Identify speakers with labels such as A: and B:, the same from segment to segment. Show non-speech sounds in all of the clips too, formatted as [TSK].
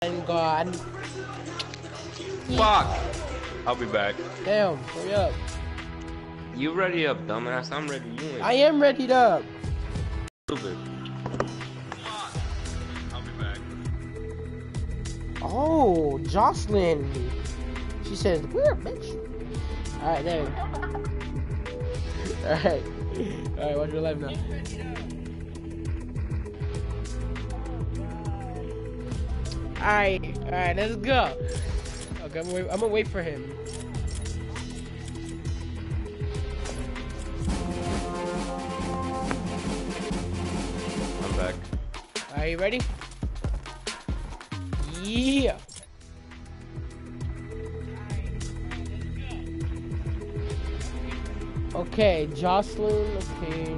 A: Thank God.
B: Fuck! I'll be back.
A: Damn, hurry up.
B: You ready up, dumbass? I'm ready. You ain't
A: I am ready up.
B: stupid. I'll.
A: Oh, Jocelyn. She says, we're bitch. Alright, there. [LAUGHS] Alright. Alright, watch your life now. Alright, alright, let's go. Okay, I'm gonna, wait, I'm gonna wait for him.
B: I'm back.
A: Are you ready? Yeah. Okay, Jocelyn. Okay,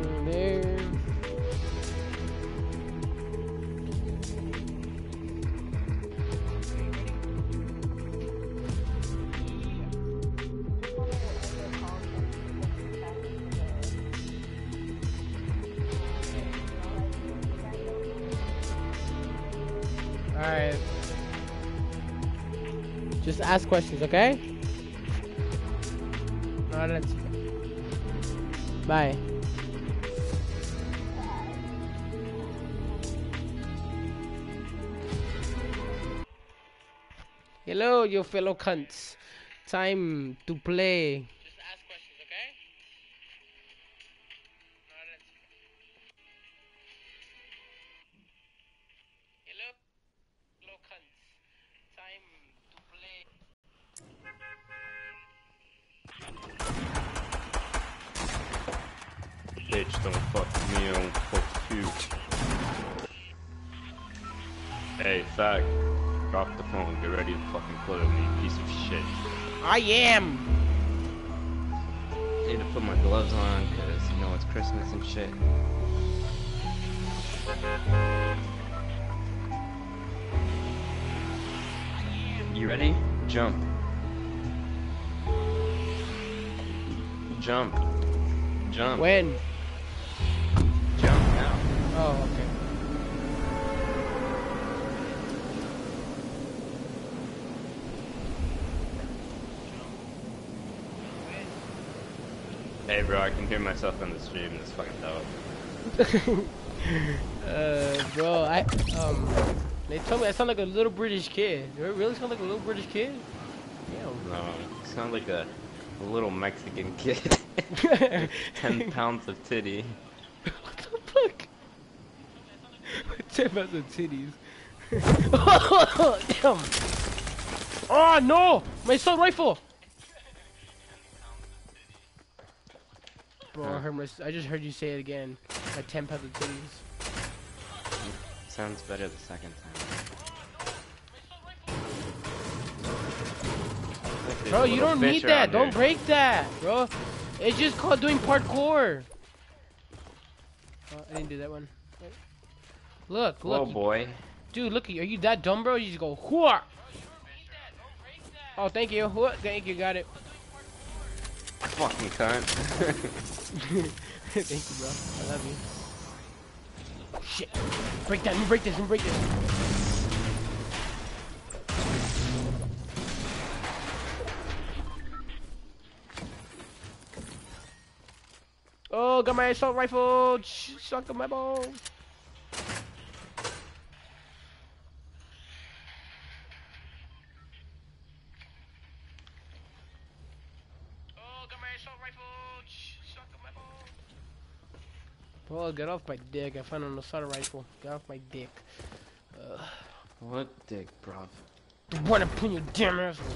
A: ask questions, okay? Alright. Bye. Hello, you fellow cunts. Time to play.
B: I
A: am.
B: Need to put my gloves on, cause you know it's Christmas and shit. You ready? Jump. Jump. Jump.
A: When?
B: Jump now.
A: Oh, okay.
B: Hey bro, I can hear myself on the stream. That's fucking dope. [LAUGHS]
A: uh, bro, I um, they told me I sound like a little British kid. Do I really sound like a little British kid? Damn.
B: No, you sound like a, a little Mexican kid. [LAUGHS] Ten pounds of titty.
A: what the fuck? [LAUGHS] Ten pounds of titties. oh, damn. Oh no! My assault rifle. Bro, I heard my, I just heard you say it again. My ten of titties.
B: Sounds better the second time.
A: Bro, you don't need that. Don't
B: break.
A: break that, bro. It's just called doing parkour. Oh, I didn't do that one. Look, look.
B: Oh boy.
A: dude. Look, are you that dumb, bro? You just go whoa. Oh, thank you. Whoa, Thank you. Got it.
B: Fucking cunt. [LAUGHS]
A: thank you, bro. I love you. Shit. Break that. Break this. Me break this. Oh, got my assault rifle. Suck on my balls. Oh, got my assault rifle. Sh- Suck on my balls. Bro, get off my dick. I found an assault rifle. Get off my dick. Uh,
B: what dick, bruv?
A: the one to put your damn asshole.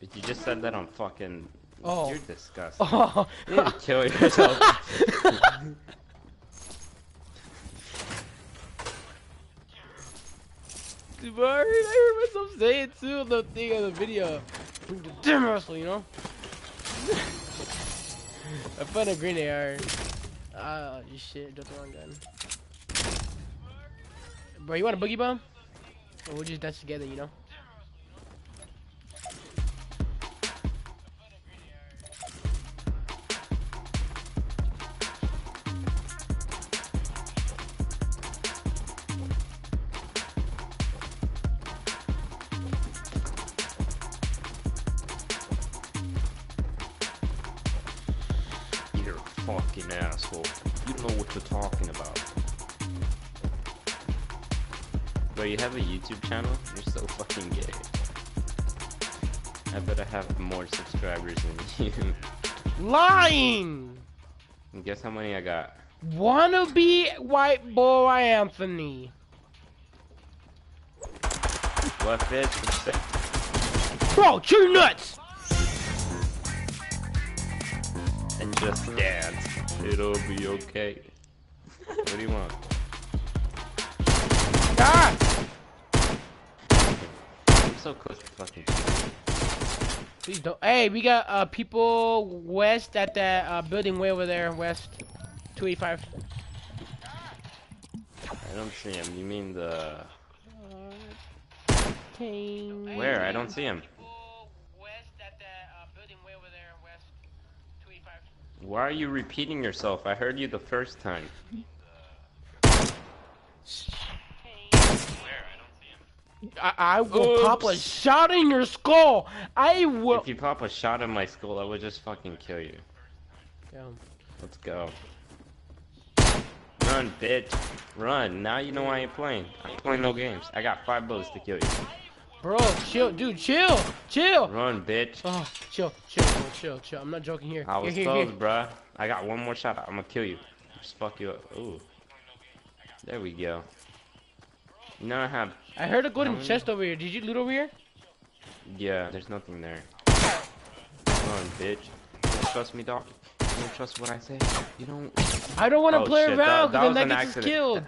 B: You just said that on fucking.
A: Oh.
B: You're disgusting. [LAUGHS]
A: Oh.
B: You need to kill yourself. [LAUGHS]
A: Dude, I heard, I heard myself say it too the thing on the video. Bring the damn asshole, you know? [LAUGHS] I found a green AR. Ah, you shit, just the wrong gun. Bro, you want a boogie bomb? Or we'll just dance together, you know?
B: You.
A: Lying!
B: Guess how many I got?
A: Wannabe white boy Anthony.
B: What bitch?
A: Bro, chew nuts!
B: And just dance. It'll be okay. what do you want?
A: Ah!
B: I'm so close to fucking.
A: Please don't. Hey, we got uh people west at that uh, building way over there, west. 285.
B: I don't see him. You mean the.
A: Ting.
B: Where? I don't see him. Why are you repeating yourself? I heard you the first time.
A: I, I will oh, pop a shot in your skull. I will.
B: If you pop a shot in my skull, I will just fucking kill you.
A: Damn.
B: Let's go. Run, bitch. Run. Now you know I ain't playing. I ain't playing no games. I got five bullets to kill you.
A: Bro, chill, dude, chill, chill.
B: Run, bitch.
A: Oh, chill, chill, bro, chill, chill. I'm not joking here.
B: I was
A: here,
B: close,
A: here.
B: bruh. I got one more shot. I'm gonna kill you. Just fuck you up. Ooh. There we go. Now I have.
A: I heard a golden chest over here. Did you loot over here?
B: Yeah, there's nothing there. Run, bitch. Don't trust me, dog. Don't trust what I say. You don't.
A: I don't want to
B: Oh,
A: play
B: shit,
A: around because then that gets
B: accident.
A: killed.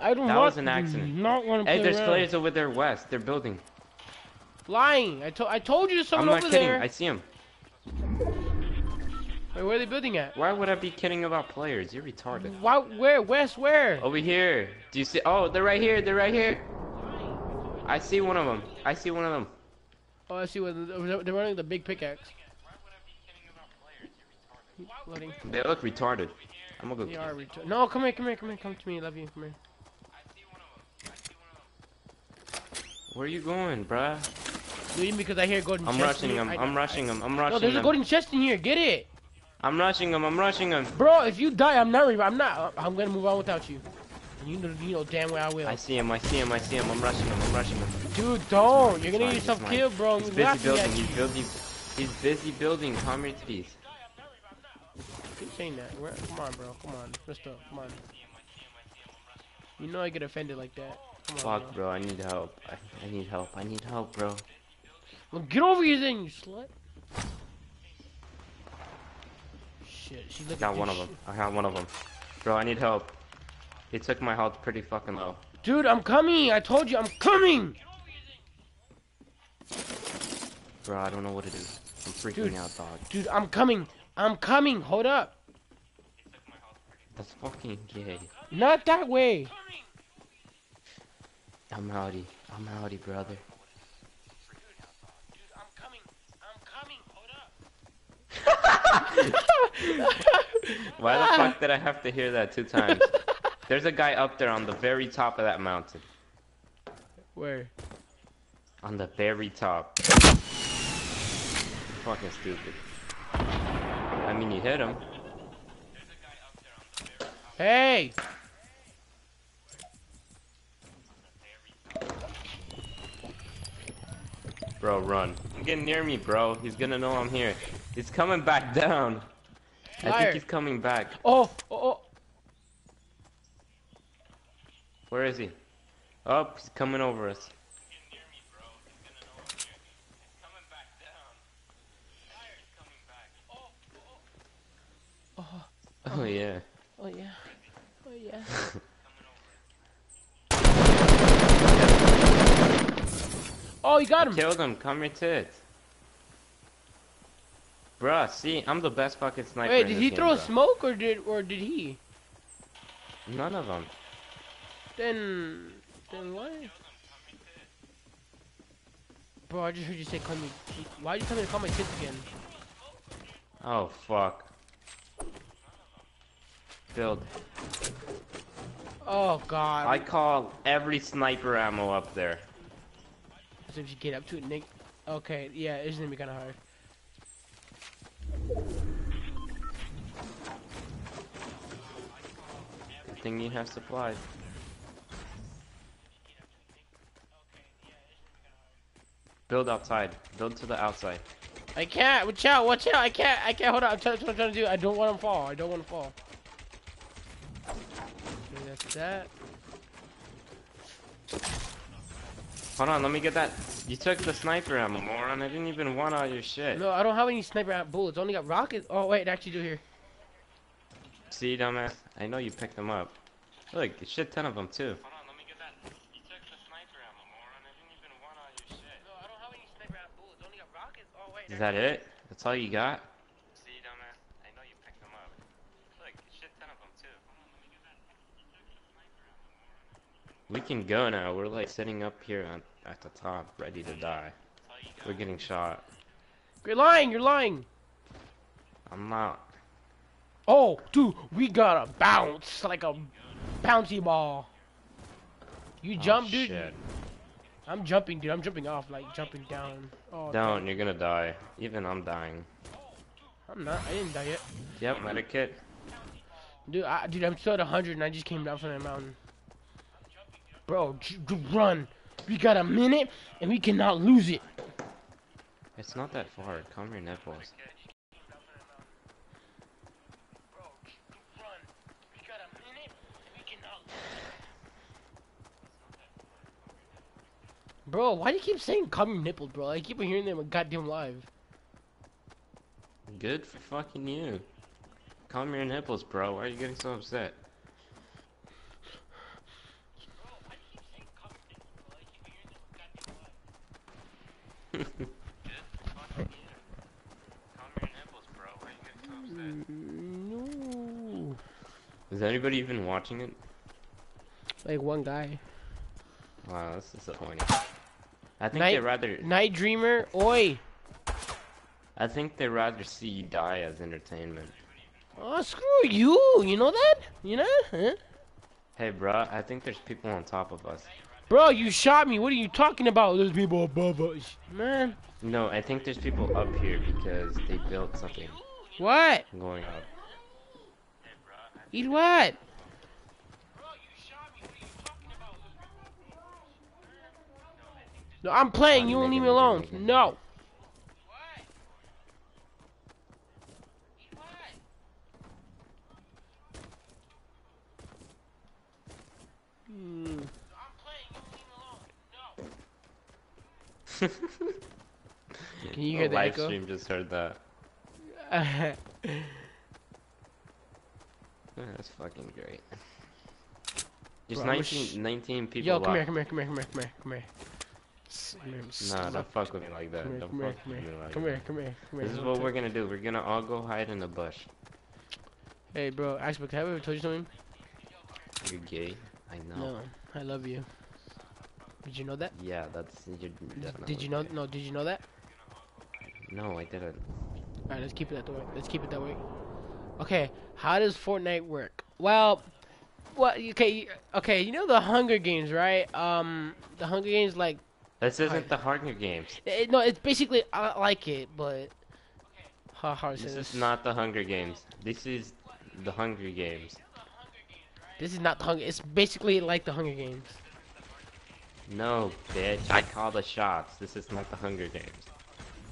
A: I don't
B: That
A: want
B: was an accident.
A: Mm, not want to play
B: Hey, there's
A: around.
B: players over there west. They're building.
A: Lying. I told I told you there's
B: I'm
A: someone
B: not
A: over
B: kidding.
A: there.
B: I see him.
A: Wait, where are they building at?
B: Why would I be kidding about players? You're retarded.
A: Why? Where? West? Where?
B: Over here. Do you see? Oh, they're right here. They're right here. I see one of them. I see one of them.
A: Oh, I see. What they're running the big pickaxe. Loading.
B: They look retarded. I'm gonna go.
A: They are retarded. No, come here, come here, come here, come to me. Love you. Come here.
B: Where are you going, bruh?
A: Leaving because I hear golden
B: I'm rushing
A: here. I-
B: I'm rushing them. I'm rushing them.
A: No, there's a golden chest in here. Get it,
B: I'm rushing them. I'm rushing them.
A: bro. If you die, I'm not. I'm not. I'm gonna move on without you. You know, you know damn well I will.
B: I see him. I see him. I see him. I'm rushing him. I'm rushing him.
A: Dude, don't. You're gonna get yourself
B: he's
A: killed, bro.
B: He's busy building. He's building. He's busy building. Calm your titties.
A: Keep saying that. Where, come on, bro. Come on. Let's go. Come on. You know I get offended like that. On,
B: Fuck,
A: bro.
B: I need help. I, I need help. I need help, bro.
A: Well, get over here then, you slut. Shit, she's looking.
B: Got one of them. I got one of them. Bro, I need help. He took my health pretty fucking low.
A: Dude, I'm coming. I told you, I'm coming.
B: Bro, I don't know what to do. I'm freaking
A: Dude.
B: out, dog.
A: Dude, I'm coming. I'm coming. Hold up.
B: That's fucking gay.
A: Not that way.
B: I'm outie. I'm outie, brother.
A: Dude, I'm coming. I'm coming. Hold up. [LAUGHS]
B: Why the fuck did I have to hear that two times? [LAUGHS] There's a guy up there on the very top of that mountain.
A: Where?
B: On the very top. Fucking stupid. I mean, you hit him.
A: Hey.
B: Bro, run. Get near me, bro. He's gonna know I'm here. He's coming back down. I think he's coming back.
A: Oh, oh, oh.
B: Where is he? Oh, he's coming over us.
A: Oh,
B: Oh yeah.
A: oh yeah. Oh yeah. [LAUGHS] Oh, you got him.
B: Killed him. Come here, tits. Bruh, see, I'm the best fucking sniper.
A: Wait, did he
B: game,
A: throw
B: bro.
A: smoke or did or did he?
B: None of them.
A: Then, then what? Bro, I just heard you say call me. Why'd you tell me to call my kids again?
B: Oh fuck. Build.
A: Oh God.
B: I call every sniper ammo up there.
A: So if you get up to it, Nick. Okay, yeah, it's gonna be kind of hard.
B: Thing you have supplied. Build outside. Build to the outside.
A: I can't. Watch out. Watch out. I can't. I can't. Hold on. I'm trying, I'm trying to do. I don't want to fall. I don't want to fall. Okay, that's that.
B: Hold on, let me get that. You took the sniper ammo, moron. I didn't even want all your shit.
A: No, I don't have any sniper bullets. I only got rockets. Oh wait, I actually do here.
B: See, dumbass? I know you picked them up. Look, a shit ton of them too. Hold on, let me get that. You took the sniper ammo, moron. I didn't even want all your shit.
A: No, I don't have any sniper bullets. I only got rockets. Oh wait.
B: Is that it? That's all you got? See, dumbass? I know you picked them up. Look, a shit ton of them too. Hold on, let me get that. You took the sniper ammo, moron. We can go now. We're like sitting up here on, at the top, ready to die. We're getting shot.
A: You're lying. You're lying.
B: I'm not.
A: Oh, dude, we gotta bounce like a bouncy ball. You oh, jump,
B: oh,
A: dude.
B: Shit.
A: I'm jumping, dude. I'm jumping off, like jumping down. Oh, damn.
B: you're gonna die. Even I'm dying.
A: I'm not. I didn't die yet.
B: Yep, medikit.
A: Dude, I, dude, I'm still at 100 and I just came down from that mountain. Bro, run. We got a minute and we cannot lose it.
B: It's not that far. Calm your nipples.
A: Bro, why do you keep saying calm your nipples, bro? I keep hearing them a goddamn live.
B: Good for fucking you. Calm your nipples, bro. Why are you getting so upset?
A: No. [LAUGHS]
B: Is anybody even watching it?
A: Like one guy.
B: Wow, that's disappointing. I think
A: Night-
B: they rather.
A: Night Dreamer, oi.
B: I think they rather see you die as entertainment.
A: Oh, screw you. You know that? You know? Huh?
B: Hey, bruh, I think there's people on top of us.
A: Bro, you shot me. What are you talking about? There's people above us. Man.
B: No, I think there's people up here because they built something
A: What?
B: going up.
A: Eat what? No, I'm playing. You won't leave me alone. No. Hmm. Can you [LAUGHS] hear
B: the
A: the
B: live
A: echo?
B: stream just heard that. [LAUGHS] That's fucking great. Just
A: Bro,
B: 19, 19 people
A: Yo, come here, come here, come here, come here, come here, come here.
B: Nah, don't fuck with me like that.
A: Come here,
B: Don't
A: come here,
B: fuck
A: come
B: with me
A: here,
B: like
A: come
B: that.
A: here, come here, come here.
B: This is what we're gonna do. We're gonna all go hide in the bush.
A: Hey, bro, Axel, have I ever told you something?
B: You're gay. I know.
A: No, I love you. Did you know that?
B: Yeah, that's you're.
A: Did you know?
B: gay.
A: No, did you know that?
B: No, I didn't.
A: All right, let's keep it that way. Let's keep it that way. Okay, how does Fortnite work? Well, what? Okay, okay. You know the Hunger Games, right? Um, the Hunger Games, like,
B: This isn't the Hunger Games.
A: it, no, it's basically I like it, but how hard is
B: This
A: this?
B: is not the Hunger Games. This is the Hunger Games.
A: This is not the Hunger. It's basically like the Hunger Games.
B: No, bitch. I call the shots. This is not the Hunger Games.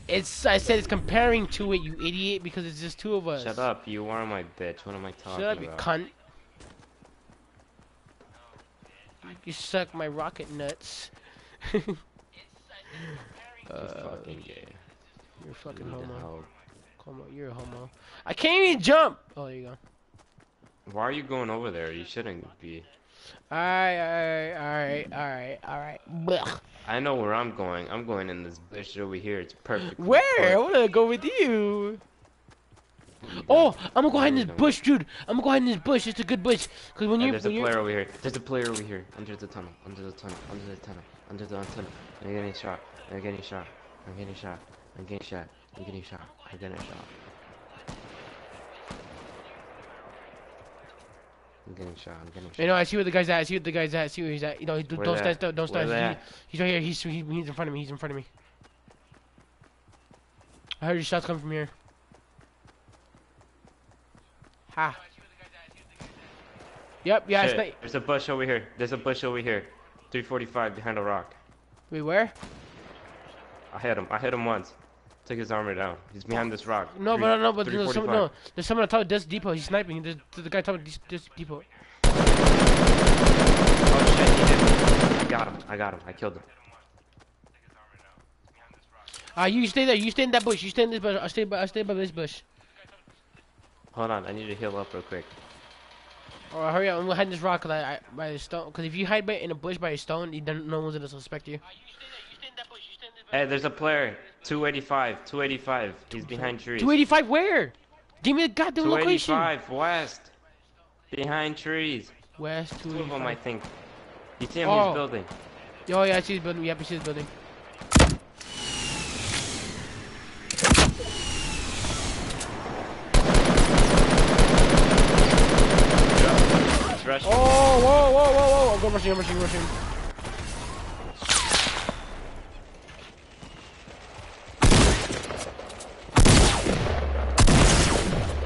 A: It's. I said it's comparing to it, you idiot, because it's just two of us.
B: Shut up. You are my bitch. What am I talking
A: Shut up, you
B: about?
A: cunt. You suck my rocket nuts. [LAUGHS]
B: You're
A: uh,
B: fucking gay.
A: you're fucking
B: Need
A: homo. Homo. You're a homo. I can't even jump. Oh, there you go.
B: Why are you going over there? You shouldn't be.
A: Alright, alright, alright, alright, alright.
B: I know where I'm going. I'm going in this bush over here. It's perfect.
A: Where? I wanna go with you. Oh, I'm gonna go hide in this bush, dude. I'm gonna go hide in this bush. It's a good bush. Cause when you
B: there's a
A: when you
B: player over here. There's a player over here. Under the tunnel. Under the tunnel. Under the tunnel. Under the tunnel. I'm getting shot. I'm getting shot. I'm getting shot. I'm getting shot. I'm getting shot. I'm getting shot. I'm getting shot. I'm getting shot.
A: You know, I see where the guy's at. I see where the guy's at. I see where he's at. You know, he- don't
B: they
A: stand
B: at?
A: still. Don't stand.
B: they
A: He, he's right here. He's he, he's in front of me. He's in front of me. I heard your shots come from here. Ha. Yep, yeah,
B: Shit,
A: it's
B: There's a bush over here. There's a bush over here. 345 behind a rock.
A: Wait, where?
B: I hit him. I hit him once. Took his armor down. He's behind this rock.
A: No,
B: Three-
A: but no, but there's some,
B: 345.
A: no, there's someone on top of this depot. He's sniping. There's, there's the guy top of this, this depot.
B: Oh shit, he hit. I got him. I got him. I killed him.
A: Ah, you stay there. You stay in that bush. You stay in this bush. I stay by. I stay by this bush.
B: Hold on. I need to heal up real quick.
A: Or hurry up. I'm gonna hide in this rock 'cause I, I, by the stone. Because if you hide by, in a bush by a stone, you don't, no one's gonna suspect you.
B: Hey, there's a player. 285. 285. He's behind trees.
A: 285. Where? Give me the goddamn location.
B: 285 west. Behind trees.
A: West
B: Two of them, I think. You see him?
A: Oh.
B: He's building.
A: Oh yeah, I see his building. Yep, I see his building.
B: He's rushing.
A: Oh, whoa, whoa, whoa, whoa! I'm going rushing. I'm rushing. I'm rushing.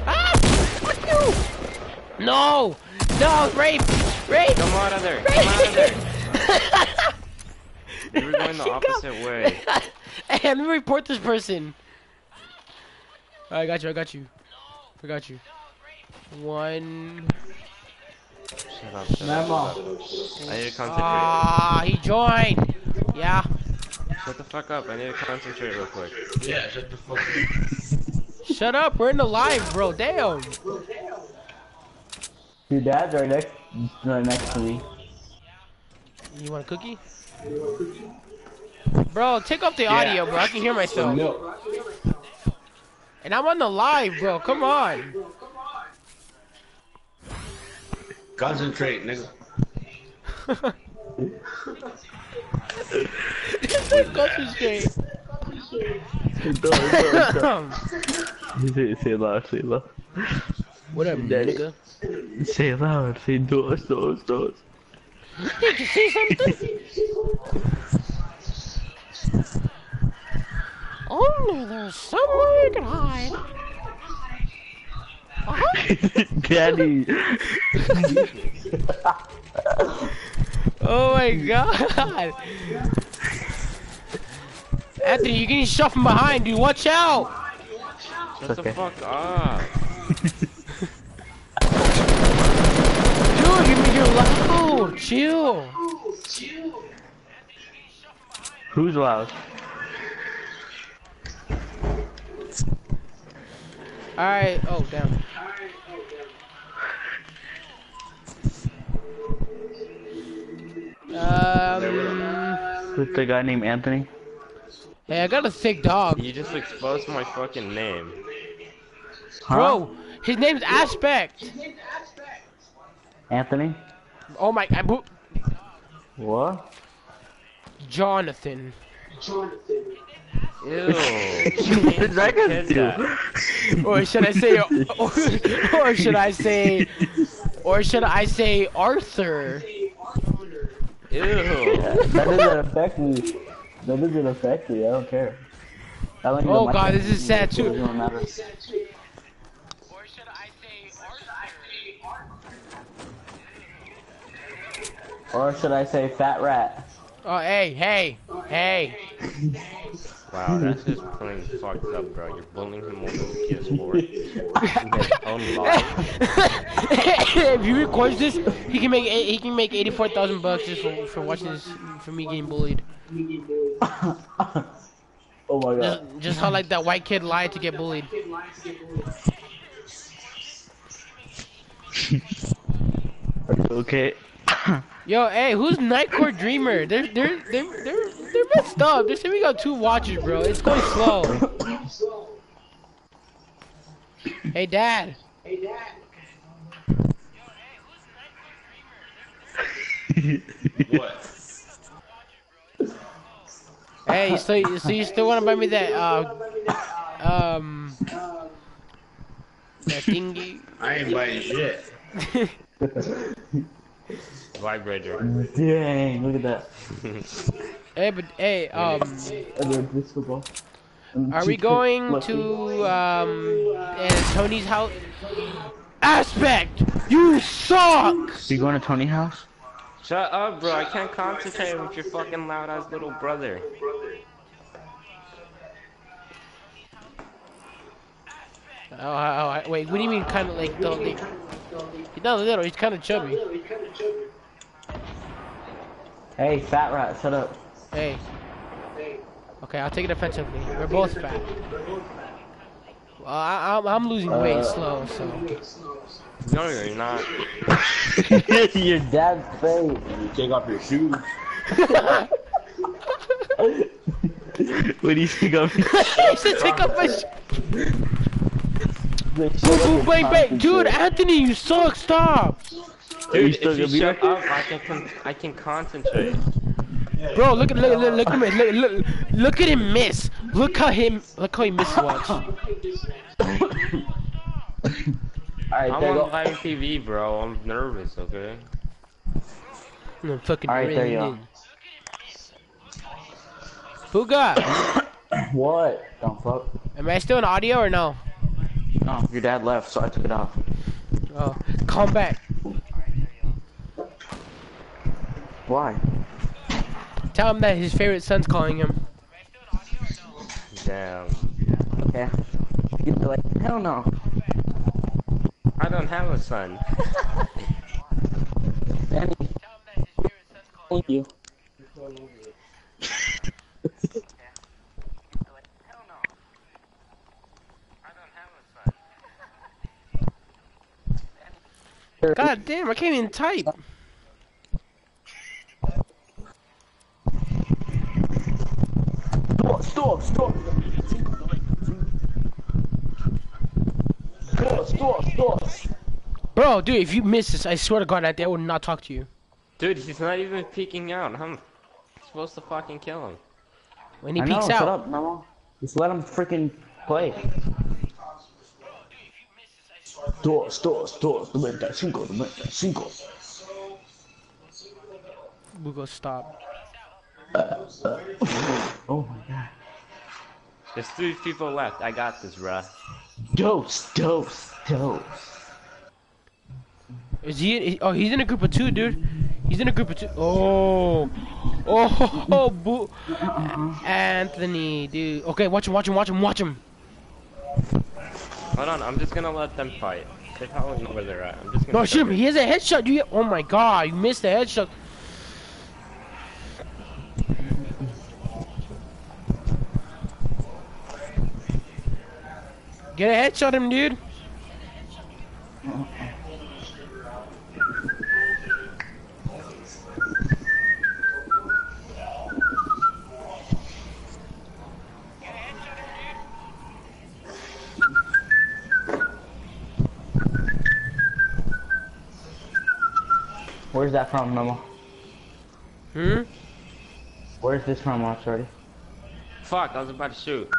A: Ah! Fuck you! No! No! Rape! Rape!
B: Come out of there. Come out of there. You were going the [LAUGHS]
A: She got-
B: opposite way. [LAUGHS]
A: hey, let me report this person. I got you. I got you. I got you. One.
B: Shut up. Shut up.
C: Memo.
B: Shut up. I need to concentrate.
A: Ah, he joined. Yeah.
B: Shut the fuck up. I need to concentrate real quick.
C: Yeah, shut the fuck up.
A: Shut up. We're in the live, bro. Damn.
D: Your dad's right next, right next to me.
A: You want a cookie? Bro, take off the audio, bro. I can hear myself.
C: Milk.
A: And I'm on the live, bro. Come on.
C: Concentrate, nigga.
A: Concentrate.
D: say, it loud, say it loud.
A: what up, nigga?
D: Say it loud, say doors, doors, doors.
A: Did you see something? oh no, there's somewhere you can hide.
D: Daddy. [LAUGHS]
A: Oh my god. Anthony, you're getting shot from behind, dude. Watch out.
B: Shut the fuck up.
A: Dude, you're, you're loud. Chill.
D: Who's loud?
A: Alright. Oh, damn. Um,
D: With the guy named Anthony?
A: hey, I got a sick dog.
B: You just exposed my fucking name.
D: Huh?
A: Bro, his name's Aspect.
D: Anthony?
A: Oh my, I bo-
D: What?
A: Jonathan. Jonathan.
B: Ew. [LAUGHS]
D: What's that gonna do?
A: Or should I say, [LAUGHS] or, or should I say, or should I say Arthur?
B: Ew.
D: That doesn't affect me. That doesn't affect me, I don't care. I don't
A: Oh god, this is sad too.
D: It doesn't matter.
A: Or should I say
D: Or should I say fat rat?
A: Oh, hey, hey, hey. [LAUGHS] [LAUGHS]
B: Wow, hmm. that's just plain fucked up, bro. You're bullying him over the PS4. In his own life.
A: if he records this, he can make he can make eighty four thousand bucks just for, for watching this for me getting bullied. [LAUGHS]
D: oh my
A: Just,
D: god.
A: just how like that white kid lied to get bullied.
D: Are [LAUGHS] you okay? [LAUGHS]
A: Yo, hey, who's Nightcore Dreamer? They're they're they're they're they're messed up. They said we got two watches, bro. It's going slow. Hey, Dad. Hey, Dad.
C: what?
A: Hey, you still so you still want to buy me that uh um that thingy?
C: I ain't buying shit. [LAUGHS]
B: Vibrator.
D: Dang, look at that. [LAUGHS]
A: hey, but hey, um,
D: they're visible. And
A: are we going to um uh, Tony's house? Aspect. You suck!
D: You going to Tony's house?
B: Shut up, bro. I can't concentrate with your fucking loud ass little brother.
A: Oh, oh, oh, wait, what do you mean kind of like, the, like, he's not little, he's kind of chubby.
D: Hey, fat rat, shut up.
A: Hey. Hey. Okay, I'll take it offensively. We're both fat. Well, I, I'm, I'm losing weight
D: Uh,
A: slow, so.
B: No, you're not. [LAUGHS]
D: Your dad's face.
C: You take off your shoes. [LAUGHS]
D: What do you think of? [LAUGHS]
A: he said take off my sh- Wait, wait, wait, dude, Anthony, you suck, stop!
D: You
B: Dude,
D: still
B: if you
D: be
B: shut
D: okay?
B: up, I can con I can concentrate.
A: Bro, look at look, look, look at him, look, look, look at him miss. Look how him, look how he missed watch.
D: Alright,
B: I'm
D: there you
B: on
D: go.
B: live TV, bro. I'm nervous, okay?
A: I'm fucking
D: All right, there you
A: ringing. Booga, [COUGHS]
D: What? Don't fuck.
A: am I still in audio or no?
D: No, your dad left, so I took it off.
A: Oh, come back.
D: Why?
A: Tell him that his favorite son's calling him.
B: Damn.
D: Okay. You'd be like, hell no.
B: I don't have a son.
D: Danny, thank you.
B: I don't have a son.
A: God damn, I can't even type.
D: Stop, stop, stop. Stop, stop, stop.
A: Bro, dude, if you miss this, I swear to God, I, I will not talk to you.
B: Dude, he's not even peeking out. I'm supposed to fucking kill him.
A: When he
D: I know,
A: peeks
D: shut
A: out.
D: up, Mama. Just let him freaking play. Dos, dos, dos, 95, 95.
A: We go stop. Uh, uh. [LAUGHS]
D: Oh my god.
B: There's three people left. I got this, bruh.
D: Dose, dose, dose.
A: Is he? Oh, he's in a group of two, dude. He's in a group of two. Oh, oh, oh, [LAUGHS] boo. Anthony, dude. Okay, watch him, watch him, watch him, watch him.
B: Hold on, I'm just gonna let them fight. They probably know where they're at. I'm just gonna.
A: No, shoot him. He has a headshot. You. Oh my God, you missed the headshot. Get a headshot him, dude.
D: Where's that from, Mama?
A: Hmm.
D: Where's this from, Shorty?
B: Fuck, I was about to shoot.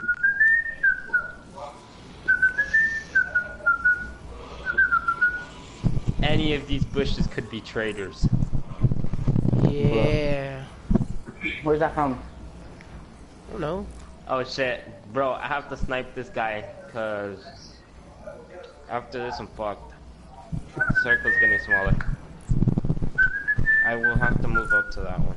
B: Any of these bushes could be traitors.
A: Yeah.
D: Where's that from?
A: I don't know.
B: Oh shit, bro, I have to snipe this guy, cause after this I'm fucked. The circle's getting smaller. I will have to move up to that one.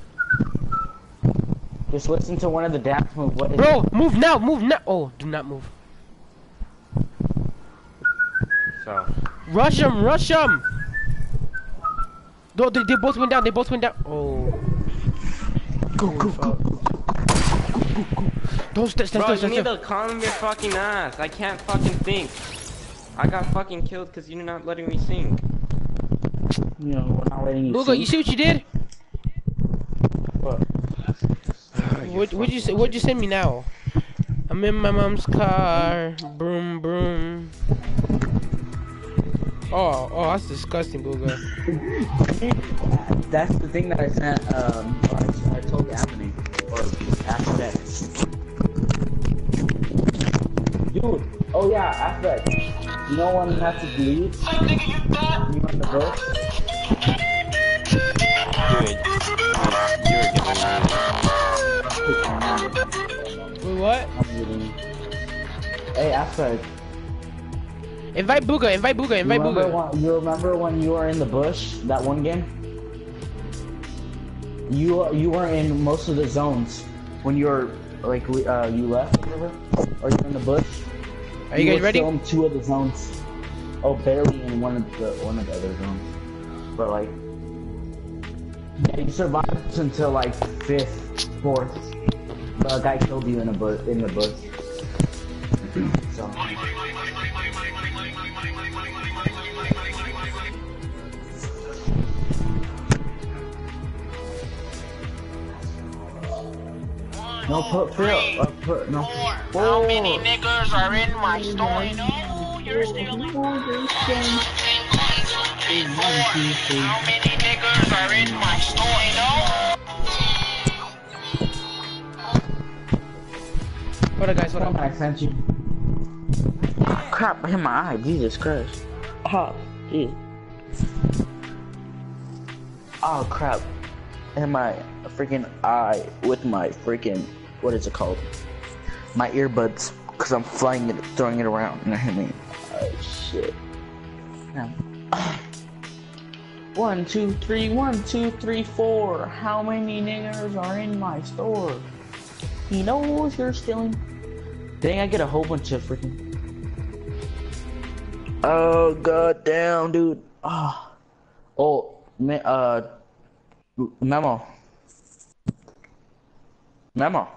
D: Just listen to one of the dance move. What is
A: Bro, move now, move now. Oh, do not move.
B: So,
A: Rush him, rush him. No, they, they both went down. They both went down. Oh. Go, go, go. Don't st stand
B: bro,
A: still,
B: you
A: stand
B: need
A: still.
B: to calm your fucking ass. I can't fucking think. I got fucking killed because you're not letting me sing.
D: You know, we're not letting you
A: Lugo,
D: sing.
A: you see what you did?
D: What?
A: What what'd you say? What'd you send me now? I'm in my mom's car. Broom, broom. Oh, oh, that's disgusting, Booga. [LAUGHS]
D: That's the thing that I sent, um, I, I told Anthony, or Aspect. Dude, oh yeah, Aspect. You know when you have to bleed? You on the verse?
A: Wait, what?
D: I'm bleeding. Hey, Aspect.
A: Invite Booga, invite Booga, invite
D: remember,
A: Booga.
D: when, you remember when you were in the bush that one game? You you were in most of the zones when you were like uh, you left, remember? Or you're in the bush.
A: Are you guys ready?
D: In two of the zones. Oh, barely in one of the one of the other zones. But like, yeah, you survived until like fifth, fourth. But a guy killed you in a bush in the bush. So. No, put Phil. Uh, put no.
E: How many niggas are in my store? No, you're stealing. How many niggas are in my store? No.
A: Hold on, guys, hold on.
D: I sent you. Crap! I hit my eye. Jesus Christ. Oh, jeez. Oh crap! I hit my freaking eye with my freaking what is it called? My earbuds, cause I'm flying it, throwing it around, and it hit me. Oh shit. Now. [CLEARS THROAT] One, two, three, one, two, three, four. How many niggers are in my store? He knows you're stealing. Dang, I get a whole bunch of freaking. Oh god damn, dude. Ah. Oh, me, uh, memo. Memo.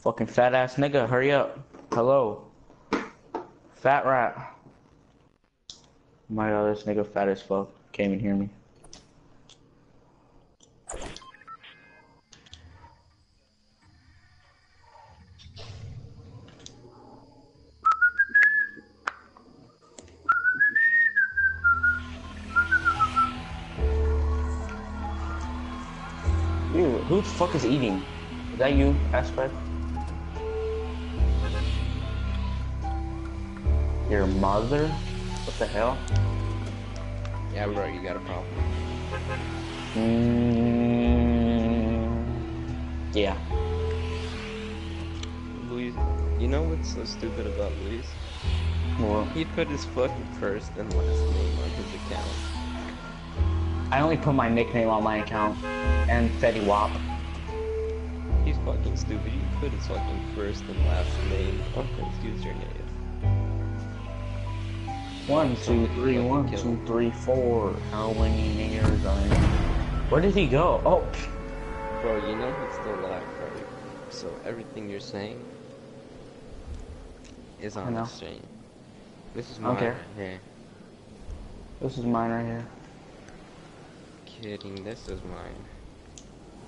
D: Fucking fat ass nigga, hurry up. Hello. Fat rat. My god, this nigga fat as fuck. Can't even hear me. Who the fuck is eating? Is that you, Aspect? Your mother? What the hell?
B: Yeah, bro, you got a problem.
D: Mm, yeah.
B: Luis, you know what's so stupid about Luis?
D: Well,
B: He put his fucking first and last name on his account.
D: I only put my nickname on my account and Fetty Wap.
B: He's fucking stupid. You put his fucking first and last name his username.
D: One, two, three, one, two, three, four. How many years are in? Where did he go? Oh,
B: Bro, you know he's still alive, right? So everything you're saying is on the stream. This is
D: I
B: mine right here.
D: this is mine right here.
B: Kidding, this is mine.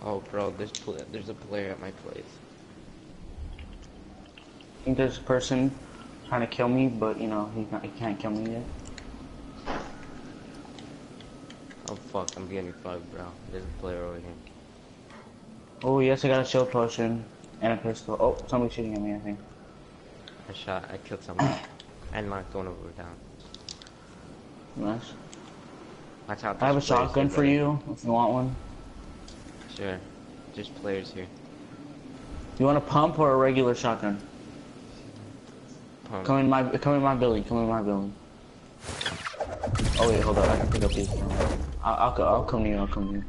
B: Oh, bro, there's there's a player at my place.
D: I think there's a person trying to kill me, but you know, he's not, he can't kill me yet.
B: Oh fuck, I'm getting fucked, bro. There's a player over here.
D: Oh, yes, I got a shield potion and a pistol. Oh, somebody's shooting at me, I think.
B: I shot, I killed someone. [COUGHS] I knocked one over down.
D: Nice.
B: Watch out.
D: I have a shotgun for you if you want one.
B: Sure. There's players here.
D: You want a pump or a regular shotgun?
B: Pump.
D: Come in my come in my building. Come in my building. Oh wait, hold on. I can pick up these. I'll I'll, I'll come to you. I'll come to you.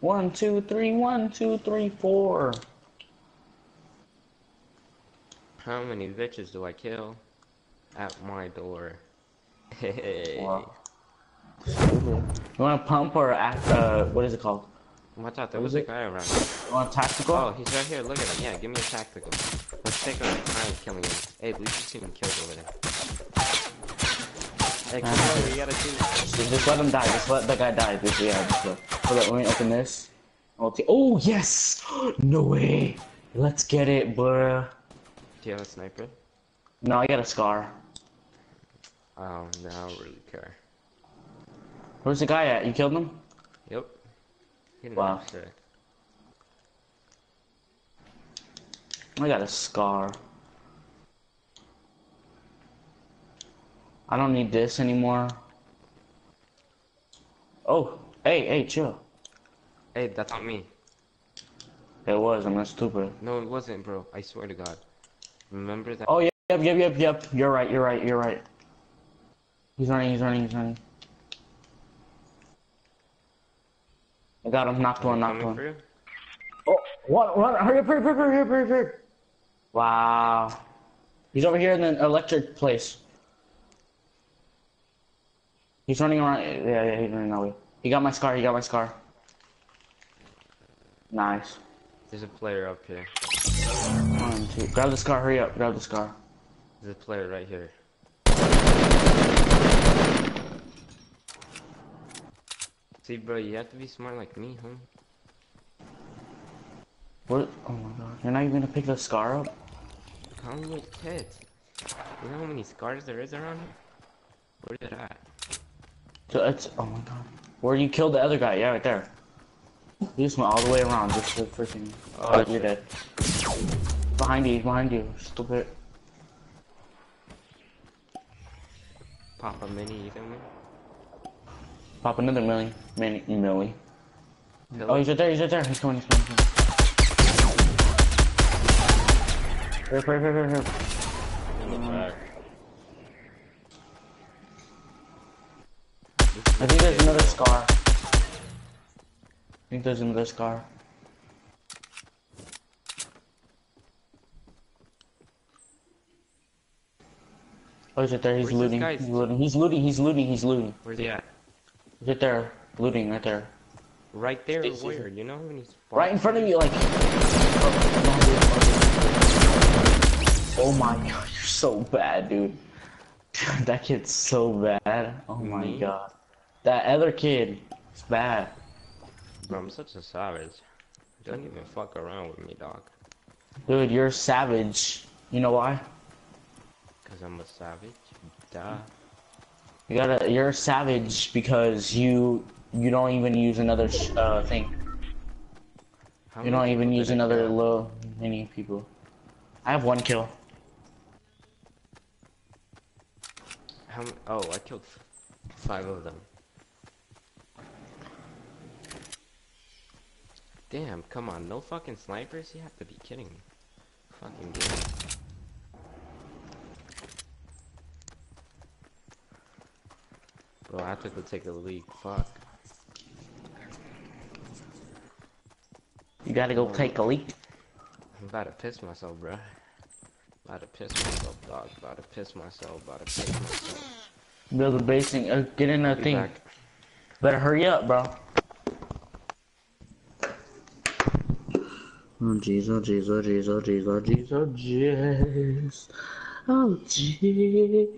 D: One, two, three, one, two, three, four.
B: How many bitches do I kill? At my door. Hey.
D: Wow. You wanna pump or act- uh what is it called?
B: Watch out, there
D: What
B: was a guy around.
D: You want tactical?
B: Oh, he's right here. Look at him. Yeah, give me a tactical. Let's take our time killing him. Hey, you see him killed over there. Hey, come
D: Uh-huh.
B: on, you gotta shoot.
D: Just, just let him die. Just let the guy die. Just, yeah, just let. Hold up, let me open this. Oh yes! [GASPS] No way! Let's get it, bruh.
B: Do you have a sniper?
D: No, I got a scar.
B: Oh, no, I don't really care.
D: Where's the guy at? You killed him?
B: Yep.
D: Wow. I got a scar. I don't need this anymore. Oh, hey, hey, chill.
B: Hey, that's not me.
D: It was, I'm not stupid.
B: No, it wasn't, bro. I swear to God. Remember that?
D: Oh, yep, yep, yep, yep, yep. You're right, you're right, you're right. He's running, he's running, he's running. I got him, knocked one, knocked one.
B: for you?
D: Oh, what, what, hurry up, hurry up, hurry up, hurry up, hurry up. Wow. He's over here in the electric place. He's running around, yeah, yeah, he's running that way. He got my scar, he got my scar. Nice.
B: There's a player up here.
D: One, two, grab the scar, hurry up, grab the scar.
B: There's a player right here. See, bro, you have to be smart like me, huh?
D: What, oh my god, you're not even gonna pick the scar up?
B: Me with kids. You know how many scars there is around here? Where's it at?
D: So it's, oh my god. Where you killed the other guy, yeah, right there. You just went all the way around just for freaking, oh, oh you're dead. Behind you, behind you, stupid.
B: Pop a mini, you feel me?
D: Pop another millie, mini, millie.
B: Kill
D: Oh, he's right there, he's right there, he's coming, he's coming, he's hurry. up.
B: In the back.
D: I think there's another scar. I think there's another scar. Oh, he's right there, he's
B: Where's
D: looting, he's looting, he's looting, he's looting, he's looting.
B: Where's he at?
D: He's right there, looting, right there.
B: Right there,
C: This is-
B: where? You know when he's
D: Right in front of you, like. Oh my god, you're so bad, dude. [LAUGHS] that kid's so bad. Oh my
B: Me?
D: god. That other kid is bad.
B: Bro, I'm such a savage. Don't even fuck around with me, dog.
D: Dude, you're savage. You know why?
B: Cause I'm a savage. Duh.
D: You gotta. You're a savage because you you don't even use another uh thing.
B: How
D: You don't even use another low many people. I have one kill.
B: How m- Oh, I killed five of them. Damn, come on, no fucking snipers? You have to be kidding me. Fucking game. Bro, I have to go take a leak. Fuck.
D: You gotta go take a leak.
B: I'm about to piss myself, bro. About to piss myself, dog. About to piss myself. About to piss myself.
D: Build a basing. Uh, get in a
B: Be
D: thing.
B: back.
D: Better hurry up, bro. Oh jeez, oh jeez, oh jeez, oh jeez, oh jeez, oh jeez. Oh jeez.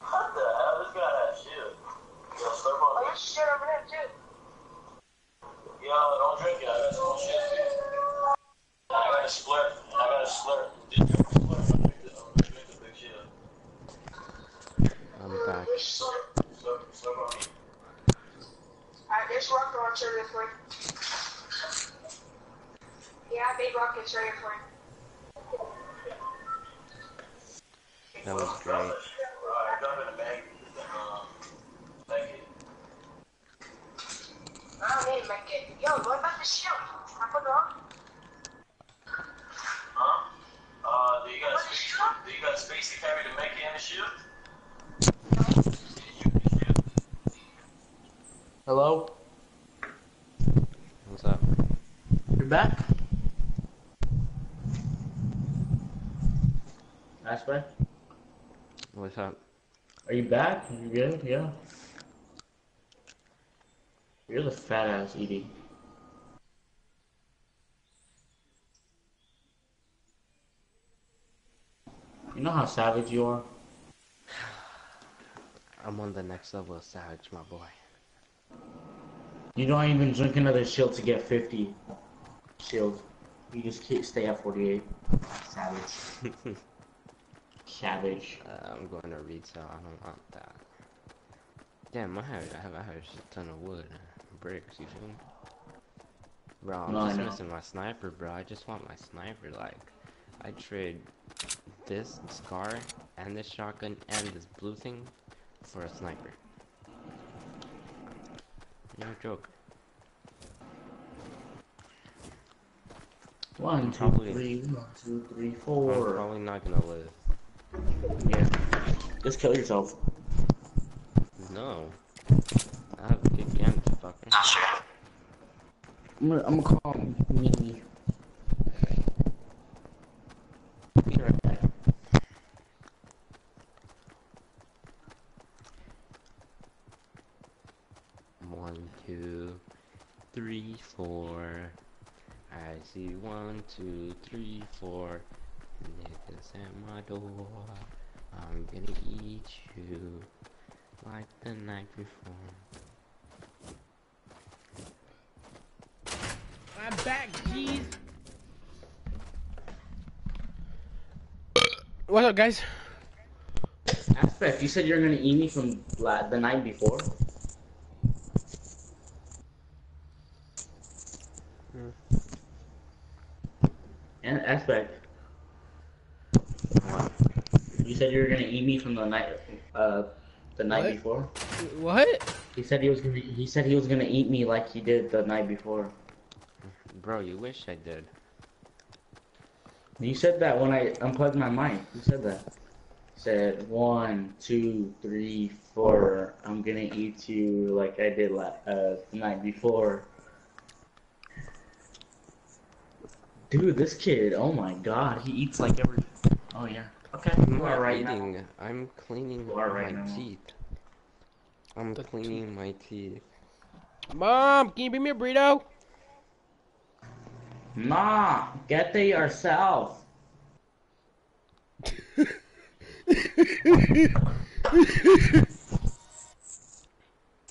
F: What the hell? This guy has shit. Yo, slurp on this shit over there, too. Yo, don't drink it. I got some shit, dude. I got a slurp. I got a slurp. Just drink the slurp. I'm gonna drink the- I'm gonna drink the big shit.
B: I'm back.
F: Slurp, slurp, slurp on me.
G: Alright, there's rocket launcher here for you. Yeah, big rockets right here for you.
B: That was great.
F: Alright, dump in the bag. Um, thank you.
G: I don't need to make it. Yo, what about the shield? I put it on.
F: Huh? Uh, do you got space? Do you got space to carry the mech and the shield?
D: Hello?
B: What's up?
D: You're back? Aspect?
B: What's up?
D: Are you back? You good? Yeah. You're the fat ass Edie. You know how savage you are? [SIGHS]
B: I'm on the next level of Savage, my boy.
D: You don't even drink another shield to get 50 shield. You just keep, stay at 48. Savage. [LAUGHS] Savage.
B: Uh, I'm going to retail. I don't want that. Damn, I have I have I have a ton of wood, and bricks. You feel me? Bro, I'm
D: No,
B: just missing my sniper, bro. I just want my sniper. Like, I trade this scar and this shotgun and this blue thing for a sniper. No joke.
D: One, two,
B: Probably-
D: three, one, two, three,
B: I'm probably not gonna live.
D: Yeah. Just kill yourself.
B: No. I have a good gun, fucker.
D: I'm gonna, I'm gonna call him Mimi. Be right back.
B: One, two, three, four. I see one, two, three, four. Niggas at my door. I'm gonna eat you like the night before.
A: I'm back, jeez. What's up, guys?
D: Aspect, you said you're gonna eat me from la- the night before. Hmm. And Aspect,
B: What?
D: you said you were gonna eat me from the night, uh, the night
A: What?
D: before.
A: What?
D: He said he was gonna. He said he was gonna eat me like he did the night before.
B: Bro, you wish I did.
D: You said that when I unplugged my mic. You said that. Said one, two, three, four. I'm gonna eat you like I did la- uh, the night before. Dude, this kid. Oh my god, he eats like every. Oh yeah. Okay.
B: I'm
D: You are
B: not
D: right now.
B: eating. I'm cleaning
D: You are
B: my
D: right now.
B: teeth. I'm
A: The
B: cleaning my teeth.
A: Mom, can you bring me a burrito?
D: Ma, get there yourself.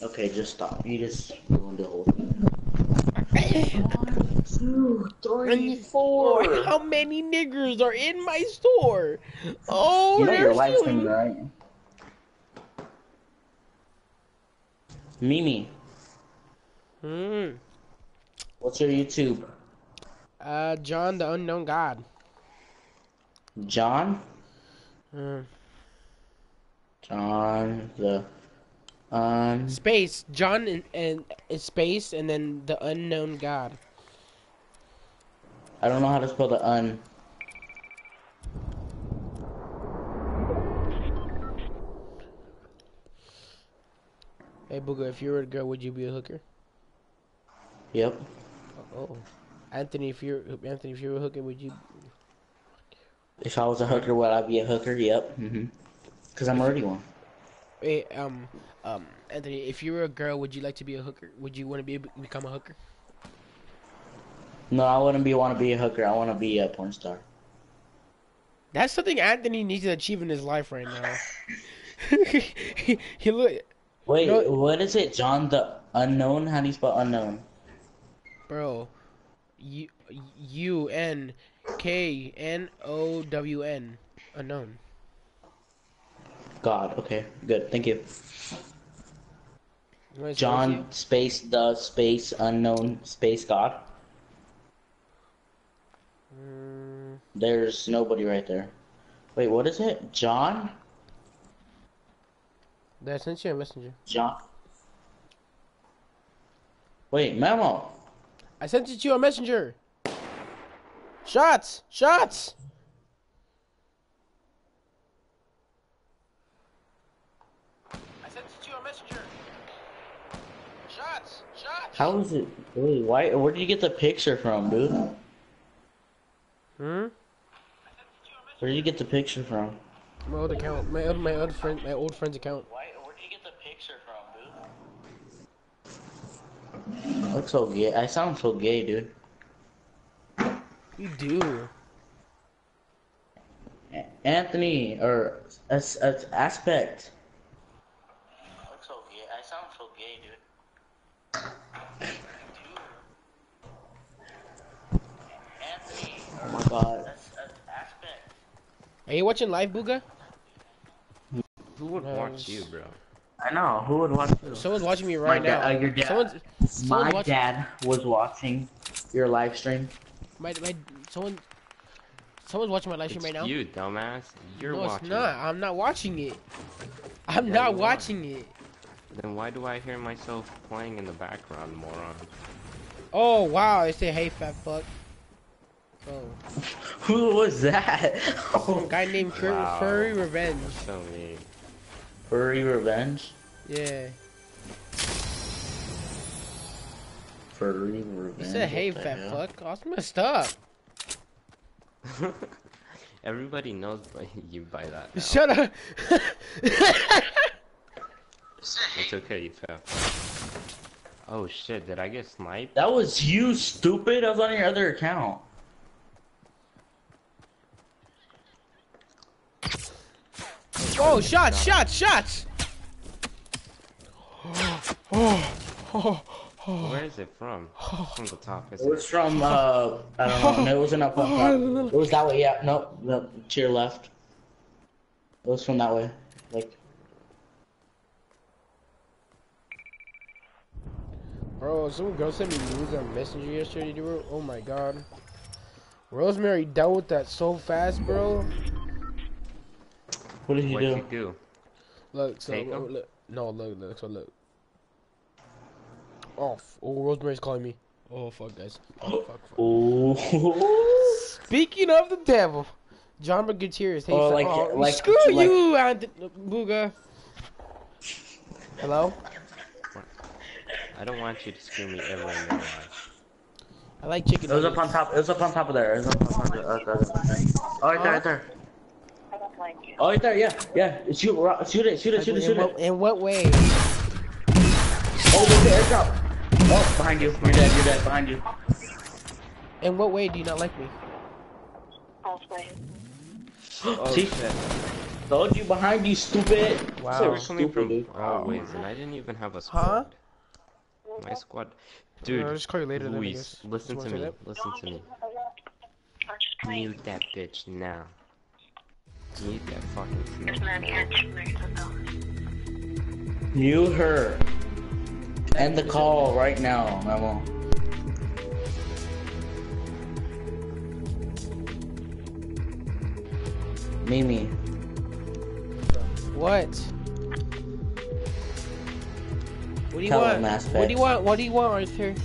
D: Okay, just stop. You just ruined the whole thing. One, two, three,
A: And-
D: four.
A: How many niggers are in my store? Oh,
D: You know
A: they're
D: your live
A: stealing.
D: stream, right? Mimi,
A: Hmm.
D: what's your YouTube?
A: Uh, John the Unknown God.
D: John?
A: Hmm.
D: John the um
A: Space. John and, and and space, and then the Unknown God.
D: I don't know how to spell the un.
A: Hey, Booga, if you were a girl, would you be a hooker?
D: Yep.
A: Oh. Anthony, if you're Anthony, if you were a hooker, would you?
D: If I was a hooker, would I be a hooker? Yep. Mhm. Cause I'm already one.
A: Hey, um, um, Anthony, if you were a girl, would you like to be a hooker? Would you want to be become a hooker?
D: No, I wouldn't be want to be a hooker. I want to be a porn star.
A: That's something Anthony needs to achieve in his life right now. he, [LAUGHS] he look,
D: Wait,
A: No-
D: what is it? John the unknown? How do you spell unknown?
A: bro. U U N K N O W N unknown.
D: God. Okay. Good. Thank you.
A: You
D: John space the space unknown space God.
A: Mm,
D: There's nobody right there. Wait, what is it? John?
A: I sent you a messenger?
D: John? Wait, Memo.
A: I sent it to you on messenger. Shots! Shots! I sent it to you on messenger. Shots! Shots!
D: How is it? Wait, why? Where did you get the picture from, dude?
A: Hmm?
D: Where did you get the picture from?
A: My old account. My old, my old friend. My old friend's account.
D: Why? Where did you get the picture from, dude? Looks so gay. I sound so gay, dude.
A: You do.
D: Anthony or as, as aspect. Looks so gay. I sound so gay, dude. Anthony. Oh my god. aspect.
A: Are you watching live, Booga?
B: Who would watch you, bro?
D: I know. Who would watch you?
A: Someone's watching me right
D: My da-
A: now.
D: uh, your dad.
A: Someone's, someone's
D: My
A: watching.
D: dad was watching your live stream.
A: My, my, someone. Someone's watching my live stream
B: It's
A: right now.
B: you, dumbass. You're
A: no,
B: watching.
A: it's not. I'm not watching it. I'm
B: Yeah,
A: not
B: you are.
A: watching it.
B: Then why do I hear myself playing in the background, moron?
A: Oh wow, they say hey fat fuck. Oh, [LAUGHS]
D: Who was that?
A: some guy named Fur-
B: Wow.
A: Furry Revenge.
B: So mean.
D: Furry Revenge?
A: Yeah.
D: Furry Revenge.
A: He said hey fat
D: hell?
A: fuck. Oh, That's messed up. [LAUGHS]
B: Everybody knows by you by that. Now.
A: Shut up. [LAUGHS]
B: It's okay, you fell. Oh shit, did I get sniped?
D: That was you, stupid. I was on your other account.
A: Oh, shots, shots, shots. Oh, oh, oh.
B: Where is it from? From the top, is
D: It was
B: it?
D: from, uh, I don't know. No, it wasn't up on top. It was that way, yeah. No, no, to your left. It was from that way. Like,
A: Bro, someone girl sent me news on Messenger yesterday, dude. Oh my god. Rosemary dealt with that so fast, bro.
D: What did you
B: What'd
D: do?
B: you do?
A: Look, so
B: Take 'em?
A: look, look. No, look, look, so look. Oh, oh, Rosemary's calling me. Oh fuck, guys. Oh fuck. fuck.
D: Ooh. [LAUGHS]
A: Speaking of the devil, John Gutierrez. Hey,
D: Oh, like-
A: oh,
D: like-
A: screw
D: like-
A: you, Anth- Booga. Hello.
B: I don't want you to screw me ever in your life.
A: I like chicken.
D: It was up on
A: nuggets.
D: top. It was up on top of there. It was up on top of there. Uh, okay, okay. Oh, right there, right there. Oh, right there. Yeah, yeah. Shoot, ro- shoot it, shoot it, shoot it,
A: in,
D: shoot
A: what,
D: it.
A: in what way?
D: Oh, there's the airdrop. Oh, behind you. You're dead. You're dead. Behind you.
A: In what way do you not like me?
B: Oh [GASPS]
D: See?
B: shit.
D: Told you behind you, stupid.
A: Wow.
D: So stupid,
B: from
D: dude.
B: all ways, and I didn't even have a squad.
A: Huh?
B: My squad.
A: I'll just call you later then,
B: Luis,
A: guess.
B: listen to
A: wanna
B: me. Listen to me. Mute that bitch now. Mute that fucking snake.
D: Mute her. End the call right now, Memo. Mimi.
A: What? What do you
D: Tell
A: want?
D: him, Mass
A: What do you want? What do you want, Arthur? [LAUGHS]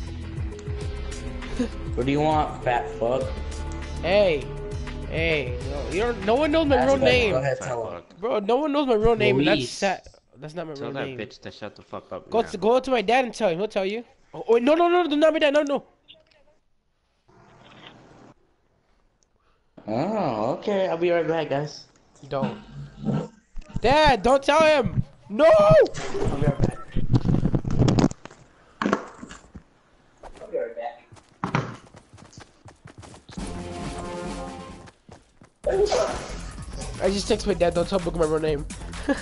D: What do you want, fat fuck?
A: Hey, hey, no, you don't. No one knows my
D: Ask
A: real
D: him. Go
A: name,
D: ahead, tell him.
A: bro. No one knows my real name, and that's
D: Luis.
A: sad. That's not my
B: Tell
A: real name.
B: Tell that bitch to shut the fuck up
A: Go
B: now.
A: to go to my dad and tell him. He'll tell you. Oh, wait, no, no, no, no, not my dad. No, no.
D: Oh, okay. I'll be right back, guys.
A: Don't. Dad, don't tell him. No.
D: I'll be right back.
A: I just text my dad. Don't tell Book my real name. [LAUGHS]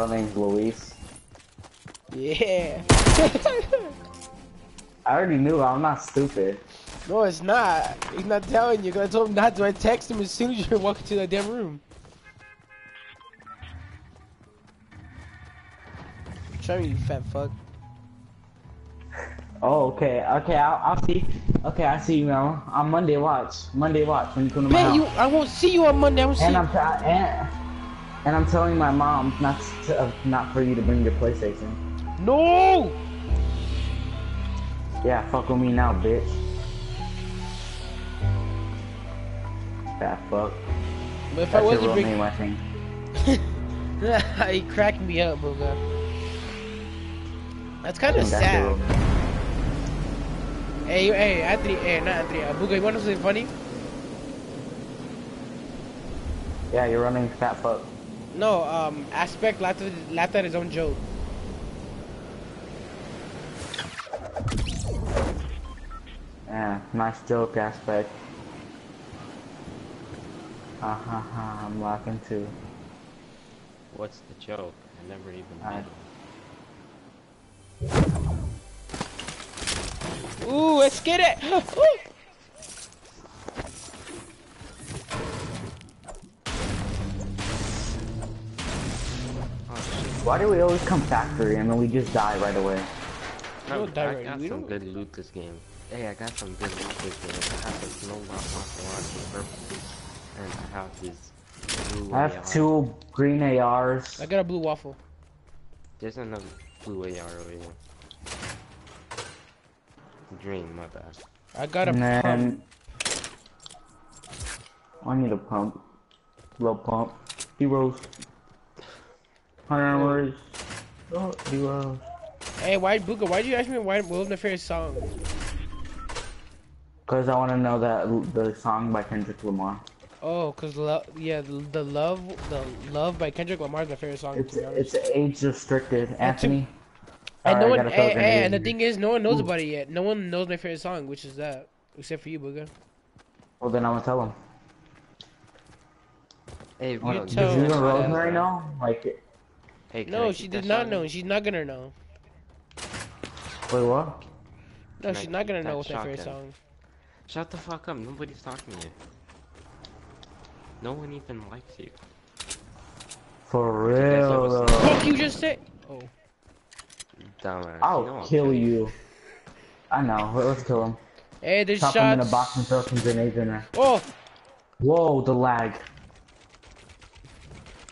D: Real name's Luis.
A: Yeah. [LAUGHS]
D: I already knew. I'm not stupid.
A: no, it's not. He's not telling you. I told him not to. I text him as soon as you walk into that damn room. Try me, you fat fuck. [LAUGHS]
D: Oh, okay. Okay, I'll, I'll see. Okay, I see you now. On Monday, watch. Monday, watch when you come to my
A: Man, you. I won't see you on Monday. I won't see.
D: And
A: you.
D: I'm t- and, and I'm telling my mom not to, uh, not for you to bring your PlayStation.
A: No.
D: Yeah, fuck with me now, bitch. Fat fuck.
A: But if I
D: That's your
A: wasn't
D: real
A: bring,
D: name, I think.
A: he cracked me up, Booga. That's kind of sad. Hey, you- hey, Anthony, hey, not Anthony, uh, Booga, you want to something funny?
D: Yeah, you're running Fat Fuck.
A: No, um, Aspect laughed at, laughed at his own joke.
D: Yeah, nice joke aspect. Ha ha ha, I'm laughing too.
B: What's the joke? I never even uh,
D: Alright.
B: did.
A: Ooh, let's get it. [GASPS]
D: Why do we always come factory and then we just die right away?
A: You don't die
B: I
A: right,
B: got
A: we
B: some
A: don't-
B: good loot this game. Hey, I got some good loot this game. I have this no lock martial purple, and I have this blue
D: I have
B: AR.
D: two green ARs.
A: I got a blue waffle.
B: There's another blue AR over here. Dream, my bad.
A: I got a
D: And
A: pump.
D: then I need a pump. Little pump. Heroes. Hundred armors. Oh, heroes.
A: Uh, hey, why Booga? Why did you ask me why what was my favorite song?
D: Cause I want to know that the song by Kendrick Lamar.
A: Oh, cause love, yeah, the, the love, the love by Kendrick Lamar is my favorite song.
D: It's
A: to be honest.
D: it's age restricted. Anthony.
A: and no
D: Sorry,
A: one,
D: gotta
A: hey,
D: throw it in
A: hey,
D: here.
A: and the thing is, no one knows
D: Ooh.
A: about it yet. No one knows my favorite song, which is that, except for you, Booga.
D: Well, then I'm gonna tell him.
B: Hey,
A: You
B: what-
A: tell-
D: Does even
A: my
D: Rosemary know? Like, wait,
B: Hey,
A: No, she
B: that
A: did not
B: shotgun?
A: know. She's not gonna know.
D: Wait, what?
A: No,
B: Can I
A: she's not gonna
B: keep
A: know
B: that
A: what's my favorite song.
B: Shut the fuck up, nobody's talking to you. No one even likes you.
D: For
B: that's
D: real
B: what
D: though.
A: Fuck you just said. Oh,
B: Dumbass.
D: I'll
B: you know I'll
D: kill you. I know. let- Let's kill him.
A: hey, there's
D: Chop him in a box and throw some grenades in there.
A: Oh,
D: Whoa, the lag.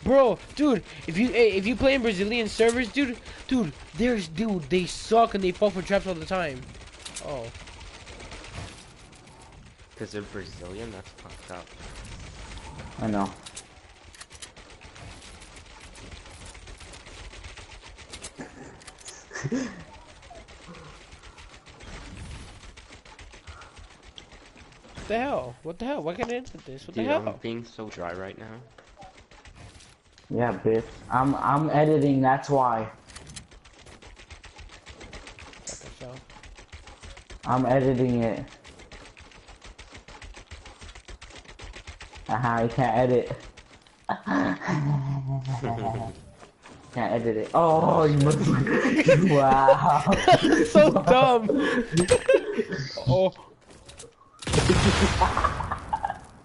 A: Bro, dude, if you hey, if you play in Brazilian servers, dude, dude, there's dude, they suck and they fall for traps all the time. Oh,
B: Because they're Brazilian, that's fucked up.
D: I know.
A: what the hell? What the hell? Why can't I enter this? What the
B: Dude, I'm
A: hell?
B: being so dry right now.
D: Yeah, bitch. I'm I'm editing. That's why. I'm editing it. Haha, you can't edit. [LAUGHS] can't edit it. Oh, you must. [LAUGHS] wow.
A: so dumb. [LAUGHS] oh,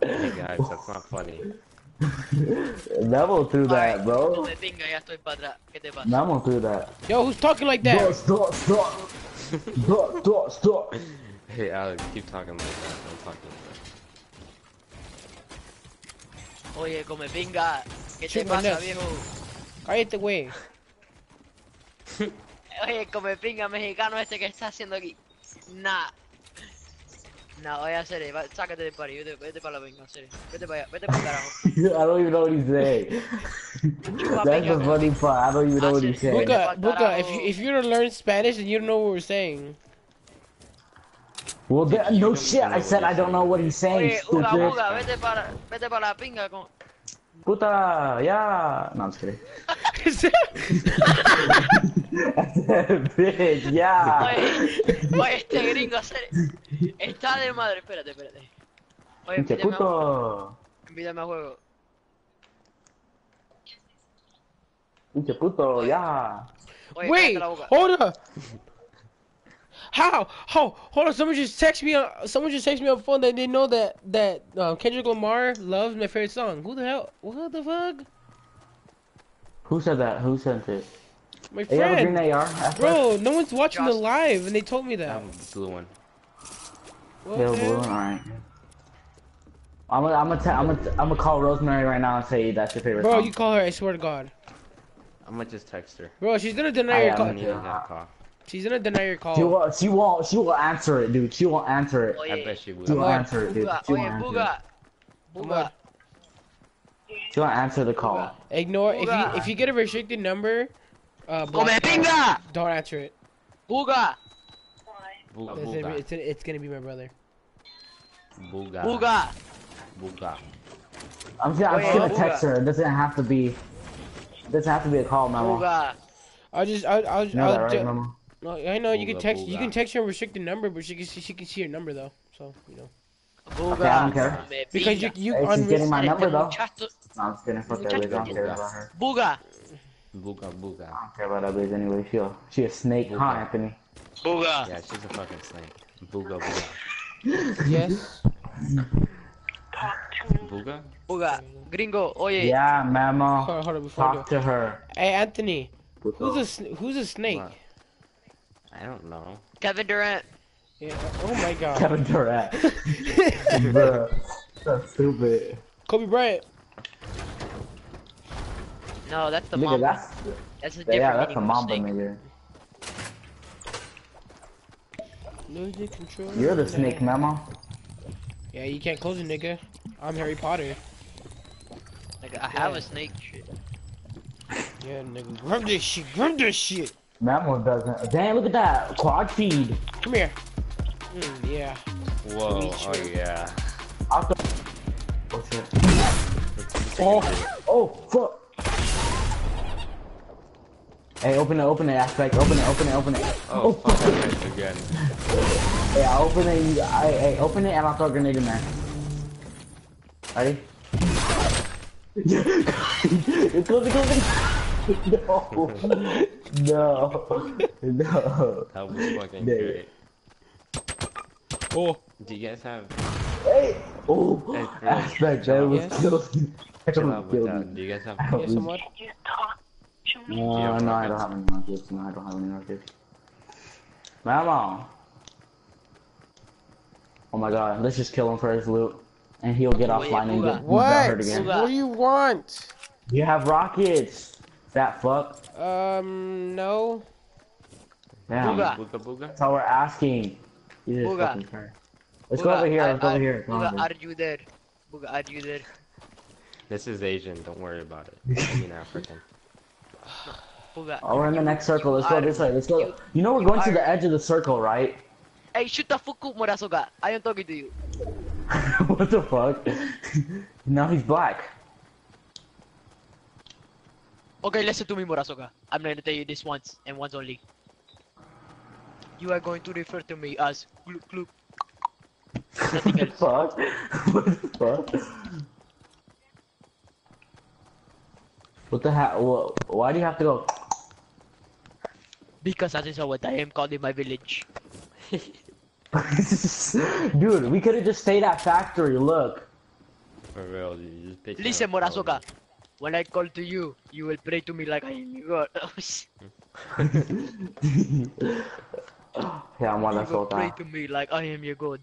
B: Hey guys, that's not funny.
D: Memo through that, bro.
E: Me pinga, ya estoy para atrás. ¿Qué te pasa?
D: Memo through that.
A: yo, who's talking like that?
D: Stop, stop, stop, stop, stop.
B: Hey Alex, keep talking like that. I'm talking like
E: Oye, come pinga. ¿Qué te
A: Shoot my
E: pasa, viejo?
A: Cállate, güey. [LAUGHS]
E: Oye, come pinga mexicano este que está haciendo aquí. Nah. Nah, oye, a serio, va- sácate del party, vete, vete para la pinga, en serio. Vete para allá, vete para el carajo. [LAUGHS]
D: I don't even know what he's saying. That's the funny part. I don't even know what he's ah, saying.
A: Buka, Buka, if you if you don't learn Spanish and you don't know what we're saying,
D: Well, there, no shit. I said I don't know what he's saying.
E: Oye, Uga, Uga, vete para, vete para la pinga con...
D: Puta, yeah. No, I'm just kidding. Bitch, yeah.
E: Oye, oye, este gringo, en serio. Está de madre, espérate, espérate. Oye,
D: Pinche
E: invítame a
D: puto.
E: juego. Invítame a juego.
D: Pinche puto, yeah.
E: Oye,
A: wait,
E: cállate la boca.
A: hold up. How? How? Hold on. Someone just text me on. Someone just text me on phone that they know that that um, Kendrick Lamar loves my favorite song. Who the hell? What the fuck?
D: Who said that? Who sent it?
A: My
D: Hey, you have a green
A: friend.
D: AR?
A: Bro, no one's watching the live, and they told me
B: that. I
A: that.
B: have a blue one.
A: What
D: Hell,
A: the
D: blue.
A: hell?
D: Alright. I'm gonna, I'm gonna, I'm gonna, I'm gonna call Rosemary right now and say that's your favorite
A: Bro,
D: song.
A: you call her. I swear to God.
B: I'm gonna just text her.
A: Bro, she's gonna deny
D: I
A: your
D: am.
A: call.
B: I need that call.
A: She's gonna deny your call.
D: She will, she won't, she will answer it, dude. She will answer it.
B: I bet she will.
D: She will
A: Come on.
D: answer it, dude.
E: Buga,
D: She will
E: oye,
D: answer it.
E: Buga. Buga.
D: She will answer the call.
A: Ignore if you if you get a restricted number. Uh, block-
E: Come pinga!
A: Don't answer it.
E: Buga!
B: Booga,
A: It's, gonna be,
B: booga,
A: it's, it's gonna be my brother.
B: booga,
E: Buga!
B: booga.
D: I'm just, I'm just gonna
E: Buga.
D: text her. It doesn't have to be. It doesn't have to be a call, Memo.
E: Buga!
A: I'll just I'll I'll,
D: You know
A: I'll
D: that, right,
A: ju-
D: Memo?
A: No, I know you can
B: Booga,
A: text you
B: booga.
A: can text her restricted number, but she can see, she can see your number though. So you know.
E: Buga.
D: I don't care.
A: Because you
E: pinga.
A: you
D: Hey, she's getting my number though. No, I'm just kidding. Fuck that bitch. I don't care about her.
E: Buga.
B: Booga booga.
D: I don't care about that bitch anyway. She a, she a snake, huh, Anthony?
E: Buga.
B: Yeah, she's a fucking snake. Booga booga.
A: yes.
B: Booga?
E: Buga. Gringo, oye.
D: Yeah, Mama.
A: Hold on, hold on
D: Talk to her.
A: Hey Anthony,
D: What's
A: who's
D: up?
A: a who's a snake?
B: What? I don't know.
E: Kevin Durant.
A: Yeah. Oh my God.
D: Kevin Durant. Bruh. [LAUGHS] That's stupid.
A: Kobe Bryant.
E: No, that's the
D: Nigga,
E: mom.
D: that's
E: That's a different
D: yeah, that's a
E: meaning of
D: mamba
E: snake.
D: nigga.
A: Losing control.
D: You're the snake, Mama.
A: Yeah, you can't close it, nigga. I'm Harry Potter.
E: Like, I have
A: Yeah.
E: a snake. Shit.
A: Yeah, nigga. Grab this shit. Grab this shit.
D: Mama doesn't. Damn, look at that quad feed.
A: Come here. Mm, yeah.
B: Whoa, oh
A: it.
B: yeah.
D: Out the. Oh shit.
A: Oh.
D: Oh fuck. Hey, open it, open it, aspect. Open it, open it, open it.
B: Oh, fuck, I missed again.
D: Hey, I'll open it. You, I, hey, open it, and I'll throw a grenade in there. Ready? [LAUGHS] it's closing, closing. No, no, [LAUGHS] no.
B: That was fucking
D: Yeah.
B: great.
A: Oh.
B: Do you guys have
D: Hey, oh,
B: Hey,
D: aspect. That was
A: Yes. [LAUGHS]
D: killing. That
B: chill
D: was
B: out with that? Do you guys have
D: I
A: Yeah,
D: don't-
A: somewhat.
D: No,
B: Yeah,
D: no, I don't have any rockets. No, I don't have any rockets. Mama. Oh my god, let's just kill him for his loot. And he'll get offline and get, get
A: What?
D: hurt again.
E: Booga.
A: What do you want?
D: You have rockets! Fat fuck.
A: Um, no.
D: Damn.
E: Booga.
B: booga booga?
D: That's all we're asking. You just
E: Booga.
D: fucking turn. Let's go
E: Buga,
D: over here,
E: are-
D: let's go over here. Come
E: Buga,
D: on,
E: are you there? Buga, are you there?
B: This is Asian, don't worry about it. [LAUGHS] I mean African. [SIGHS]
E: Buga.
D: Oh, we're in the next circle. Let's go
E: are-
D: this way. Let's go.
E: you-
D: You know we're
E: you
D: going to the edge of the circle, right?
E: Hey, shoot the fuck up, Murasoga. I am talking to you. [LAUGHS]
D: what the fuck? [LAUGHS] now he's black.
E: Okay, listen to me, Murasoga. I'm going to tell you this once, and once only. You are going to refer to me as Gloop Gloop. Nothing [LAUGHS] else.
D: fuck? what the fuck? What the hell? Why do you have to go?
E: Because that is what I am called in my village. [LAUGHS]
D: Dude, we could have just stayed at factory. Look.
B: For real, you just
E: Listen,
B: up all
E: Murasoga.
B: the-
E: When I call to you, you will pray to me like I am your God. [LAUGHS] [LAUGHS]
D: yeah, I'm one
E: you
D: that's
E: will pray to me like I am your God.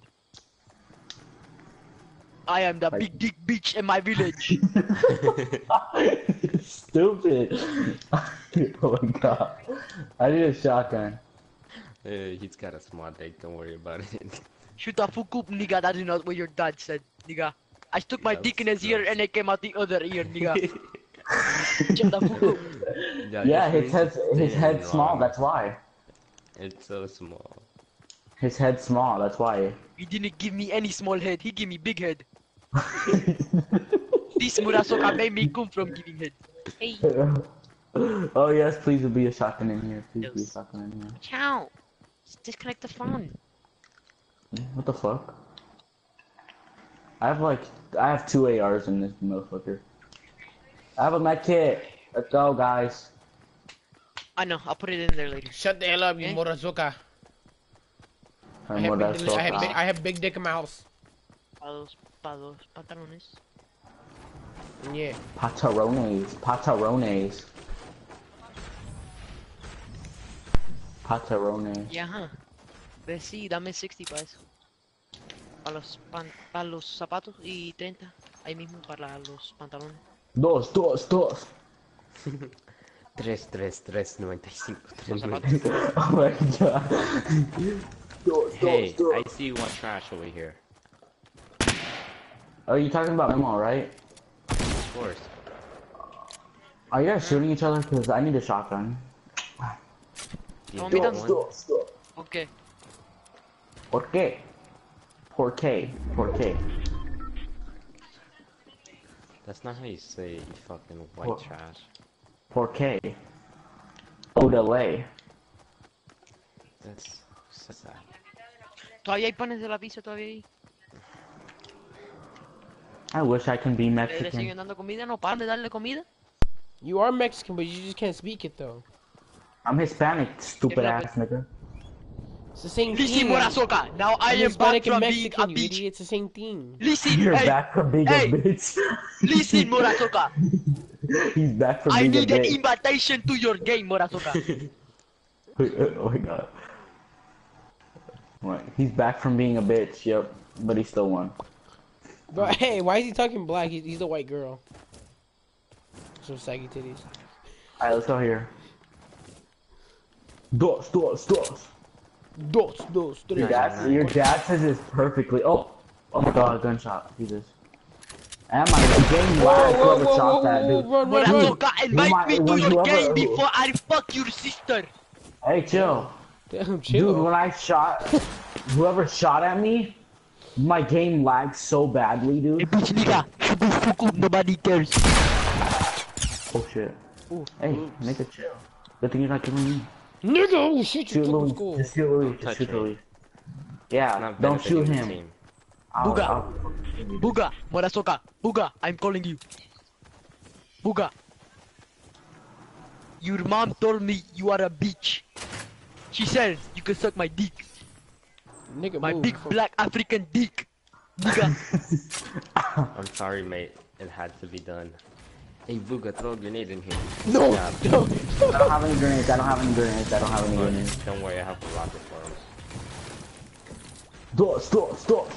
E: I am the
D: Like-
E: big dick bitch in my village. [LAUGHS]
D: Stupid. oh my god. I need a shotgun.
B: Eh, he's got a small dick, don't worry about it.
E: Shoot the fuck up, nigga. That is not what your dad said, nigga. I stuck my
B: Yeah,
E: dick in his
B: that's
E: ear and it came out the other ear, nigga. [LAUGHS] Shut the fuck up.
D: Yeah,
B: just
D: his
B: means
D: head's his
B: thin
D: head's
B: and
D: small. That's why.
B: It's so small.
D: His head's small. That's why.
E: He didn't give me any small head. He gave me big head. [LAUGHS] This Murasoka made me come from giving head. Hey, [LAUGHS]
D: oh yes, please be a shotgun in here. Please be a
E: Yes.
D: shotgun in here.
E: chow. Disconnect the phone.
D: What the fuck? I have like I have two ARs in this motherfucker. I have a med kit. Let's go, guys.
E: I know. I'll put it in there later.
A: Shut the hell up, you
E: Eh?
A: Murazuka. I
D: And
A: have, big, I, have big. I have big dick in my house.
E: Pa dos, pa.
A: Yeah.
D: Patarones. Patarones. Patarones.
E: Yeah, huh. Ve, sí, dame 60 para eso. Para los, pan, para los zapatos y 30. Ahí mismo para los pantalones.
D: Dos, dos, dos.
B: 3, 3, 3, 95,
E: Los
B: 3,
E: zapatos. [LAUGHS]
D: Oh my god. Dos,
B: Hey,
D: dos,
B: I
D: dos.
B: see one trash over here.
D: Are you talking about Memo, right?
B: Of course.
D: Are you guys shooting each other? Because I need a shotgun.
E: Me
B: one?
E: don't- Okay.
D: ¿Por qué? ¿Por qué? ¿Por qué?
B: That's not how you say you fucking white
D: What?
B: trash.
D: ¿Por qué? Odele.
B: That's so sad.
E: ¿Todavía hay panes de la pizza todavía ahí?
D: I wish I can be
E: ¿Le, le
D: Mexican.
E: siguen dando comida? ¿No paran de darle comida?
A: You are Mexican, but you just can't speak it though.
D: I'm Hispanic, stupid ass nigga.
A: It's the same thing.
E: Listen,
A: thing.
E: Morasoka, now I
A: I'm
E: back
A: and
E: from being a bitch.
A: idiot. It's the same thing.
E: Listen,
D: You're
E: hey,
D: back from being
E: hey.
D: a bitch.
E: listen, [LAUGHS] Morasoka.
D: He's back from
E: I
D: being
E: need
D: a
E: an
D: bitch.
E: invitation to your game, Morasoka. [LAUGHS]
D: Oh, oh, oh my god. Right. He's back from being a bitch, yep. But he still won.
A: But hey, why is he talking black? He's, he's a white girl. So saggy titties.
D: Alright, let's go here. Dos, dos, dos.
A: Dos, dos,
D: Your
A: tres.
D: dad, your dad says this perfectly. Oh, oh my god, gunshot. Jesus. Am my game
A: Whoa,
D: lag,
A: whoa,
D: whoever
A: whoa,
D: shot
A: whoa,
D: that
A: whoa,
D: dude.
A: run, run, run.
E: Morasoka, invite
D: might-
E: me to
D: when
E: your
D: whoever-
E: game before I fuck your sister.
D: Hey, chill.
A: Damn,
D: Dude, when I shot, whoever shot at me, my game lagged so badly,
E: Hey,
D: dude.
E: bitch nigga, shubu fuku, nobody cares.
D: Oh shit.
A: Ooh,
D: Hey,
A: oops.
D: make a chill. Good thing you're not killing me.
A: Nigga, oh shit, you
D: Shoot
A: took
D: Louis.
A: school.
D: Just shoot Louis.
B: touch
D: Just shoot
B: him.
D: Louis.
B: It's
D: Yeah, don't shoot him.
B: team.
D: I'll-
E: Buga.
D: I'll-
E: Buga, Morasoka, Buga, I'm calling you. Buga. Your mom told me you are a bitch. She said you can suck my dick.
A: Nigga,
E: My
A: move.
E: big black African dick. Nigga. [LAUGHS]
B: I'm sorry, mate. It had to be done. Hey, Vuga, throw a grenade in here.
A: No,
B: Yeah. [LAUGHS]
A: no.
D: I don't have any grenades. I don't have any grenades. I don't have any
B: But
D: grenades.
B: don't worry, I have a rocket for him.
D: Dos, dos, dos.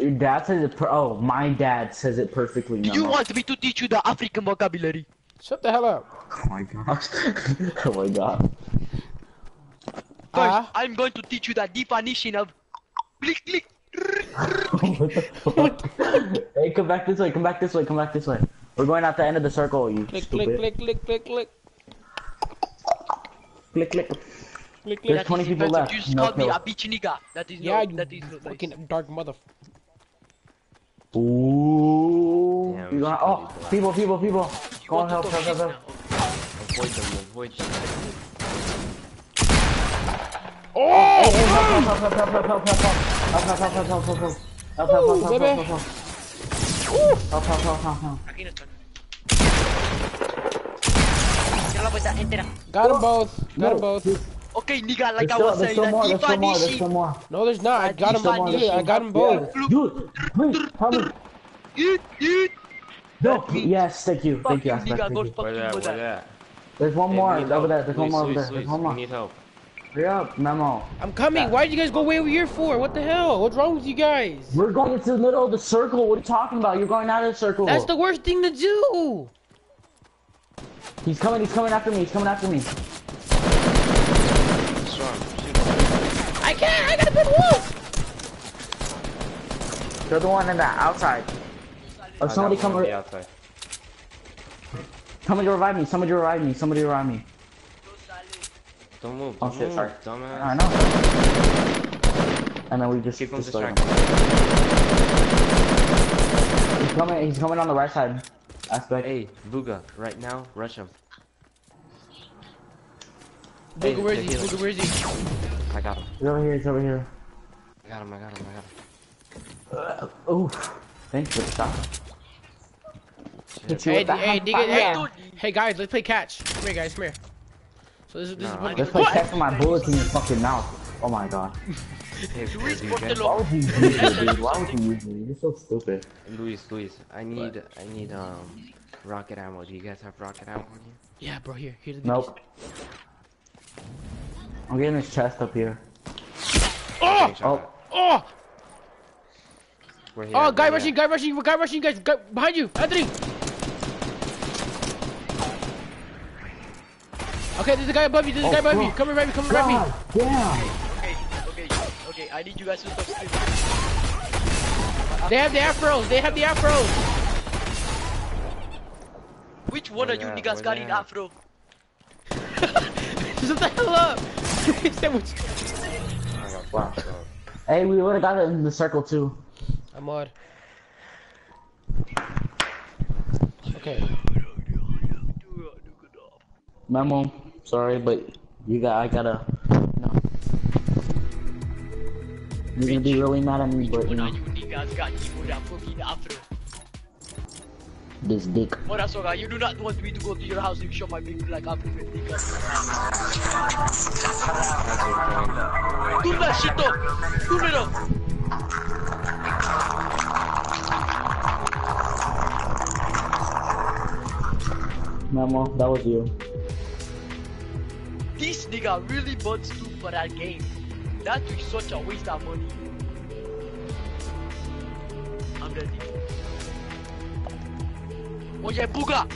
D: Your dad says it. Per- oh, my dad says it perfectly. No,
E: you want me to teach you the African vocabulary?
A: Shut the hell up.
D: Oh my gosh. [LAUGHS] oh my god.
E: First,
A: Ah.
E: I'm going to teach you the definition of click click.
D: What the fuck? hey, come back this way. Come back this way. Come back this way. We're going out the end of the circle. You
A: Click,
D: stupid.
A: click, click, click, click, click.
D: click, click.
A: Click, click.
D: There's
A: click.
D: 20 people
E: offensive.
D: left.
E: You just
D: No
E: called me
D: kill.
E: a bitch nigga. That is
A: Yeah,
E: no,
A: you
E: that is not nice.
A: fucking dark mother.
D: Ooh.
B: Yeah,
D: You
B: we
D: gonna-
B: should
D: oh,
B: do that.
D: people, people, people.
E: You
D: Go on,
E: want to
D: help,
E: talk
D: help,
E: shit
D: help,
E: now?
D: help.
B: Avoid them, avoid them.
D: Hey, hey, help, help, help, help, help, help, help, help, help, help, help, help, help, help, help. Help, help, help, help, help, help, help. Help, help, help, help, help.
E: Aquí no están. Cierra la puerta entera.
A: Got them both. Got them both.
E: Okay, nigga, like
D: There's
E: I
D: still,
E: was
D: there's
E: saying,
D: still more, there's still more, there's still more.
A: No, there's not. I got them both. I got them both.
D: Yeah. Dude, please, help me.
E: Eat, eat.
D: No, yes, thank you, thank you,
E: you, nigga,
D: thank
E: go
D: you.
E: fuck
B: that?
E: with that.
B: that?
D: There's one more over there, there's one more over there, there's
B: Luis,
D: one
B: We
D: more.
B: need help.
D: Hurry up, Memo.
A: I'm coming. Why did you guys go way over here for? What the hell? What's wrong with you guys?
D: We're going into the middle of the circle, what are you talking about? You're going out of the circle.
A: That's the worst thing to do.
D: He's coming, he's coming after me, he's coming after me.
B: Strong. Shoot him.
A: I can't. I gotta build wolf.
D: You're the one in the outside.
B: I
D: Or somebody
B: one
D: come,
B: on the outside.
D: somebody revive me, somebody revive me, somebody revive me.
B: Don't move.
D: Oh
B: Don't
D: shit,
B: move,
D: sorry.
B: dumbass.
D: I know. And then we just
B: Keep him
D: him.
B: distracted.
D: He's coming, he's coming on the right side. Aspect.
B: Hey, Vuga, right now, rush him.
A: Booga,
B: Hey,
A: where's he?
B: healer.
A: Booga, where's he?
B: I got him.
D: He's over here, he's over here.
B: I got him. I got him. I got him.
D: Uh, oof. Thanks for the shot. Hit you
A: Hey,
D: with the
A: d- hey,
D: hot
A: dig it, hey, hey, guys, let's play catch. Come here, guys, come here. So this is this is
B: No,
A: what.
D: Let's play catch my bullets in your fucking mouth. Oh my god. [LAUGHS]
B: Hey,
E: Luis,
B: dude,
D: Why would you use me, dude? [LAUGHS] Why would you use me? You're so stupid.
B: Luis, Luis, I need, I need, um, rocket ammo. Do you guys have rocket ammo on you?
A: Yeah, bro, here, here's the.
D: Nope. I'm getting his chest up here.
A: Oh,
B: Getting
D: Oh,
A: oh,
B: at. Where he
A: oh, guy rushing, guy rushing, guy rushing, guys, guy, behind you, Anthony. Okay, there's a guy above you. There's a
D: Oh,
A: guy above you.
D: fuck.
A: Come revive me. Come revive me.
D: God damn.
E: Okay, okay, okay. I need you guys to stop screaming.
A: They have the afros. They have the afros.
E: Which one
B: Where
E: of you
B: at?
E: niggas
B: Where
E: got
B: they
E: an afro? [LAUGHS]
A: Shut the hell up. He said what-
B: I got up.
D: Hey, we would have got it in the circle too.
A: I'm odd. Okay.
D: Memo. Sorry, but you got. I gotta. Know. You're gonna be really mad at me, but you know,
E: you niggas you that fucking
D: this dick.
E: Soga, you do not want me to go to your house and show my big black African niggas. Do that shit up! Do it up!
D: Memo, that was you.
E: This nigga really bought two for that game. That was such a waste of money. I'm ready. Oh yeah, Booga!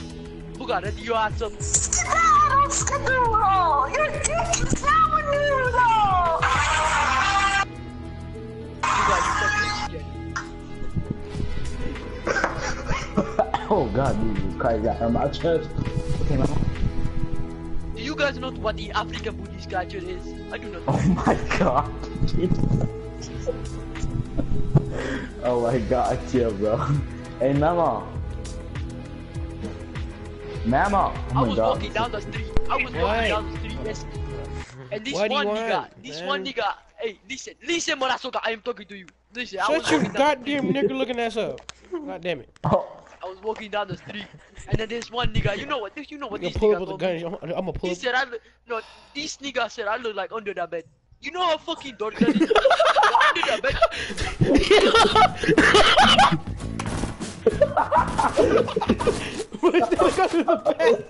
E: Booga, ready your ass up. Booga, you suck this shit.
D: oh god, Jesus Christ, that hurt my chest. Okay, Memo.
E: Do you guys know what the African Buddhist culture is? I do not.
D: Oh my god. oh my god, chill, bro. Hey, Mama. Mama.
E: Oh I
D: Oh my
E: was
D: god.
E: walking down the street. I was
A: Why?
E: walking down the street, yes. And this
A: What
E: one nigga, this
A: man?
E: one nigga, hey, listen, listen, Morasoka, I am talking to you. Listen, I
A: Shut
E: was
A: your goddamn nigga looking ass up. God damn it.
D: Oh,
E: I was walking down the street, and then this one nigga, you know what, you know what
A: You
E: this
A: pull
E: nigga
A: up with the
E: told
A: gun.
E: me?
A: I'm, I'm gonna pull
E: He
A: up.
E: said I look, no, this nigga said I look like under the bed. You know how fucking dark that is? under the bed.
A: What's that under the bed?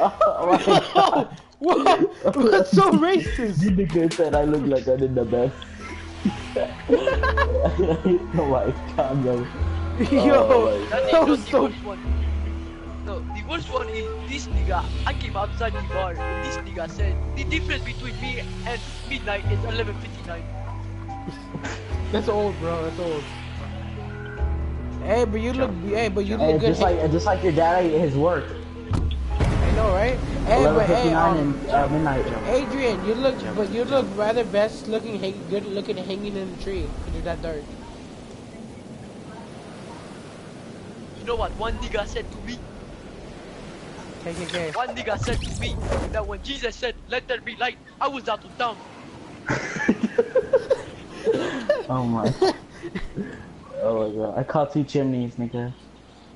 D: oh
A: Whoa, what's so racist?
D: You nigga said I look like did the best. oh my god, yo.
A: Oh yo,
E: That is
A: that was so.
E: worst one. No, the worst one is this nigga. I came outside the bar, and this nigga said the difference between me and midnight is 11:59.
A: That's old, bro. That's old. Hey, but you look. Hey, but you
D: Hey,
A: look good.
D: just like just like your dad at his work.
A: I know, right? Hey, but hey, um,
D: and uh, midnight.
A: Adrian, you look, but you look rather best looking, hang, good looking, hanging in the tree. Cause you're that dark.
E: You know what one nigga said to me?
A: KKK.
E: One nigga said to me that when Jesus said, "Let there be light," I was out of town. [LAUGHS]
D: Oh my. oh my god. I caught two chimneys, nigga.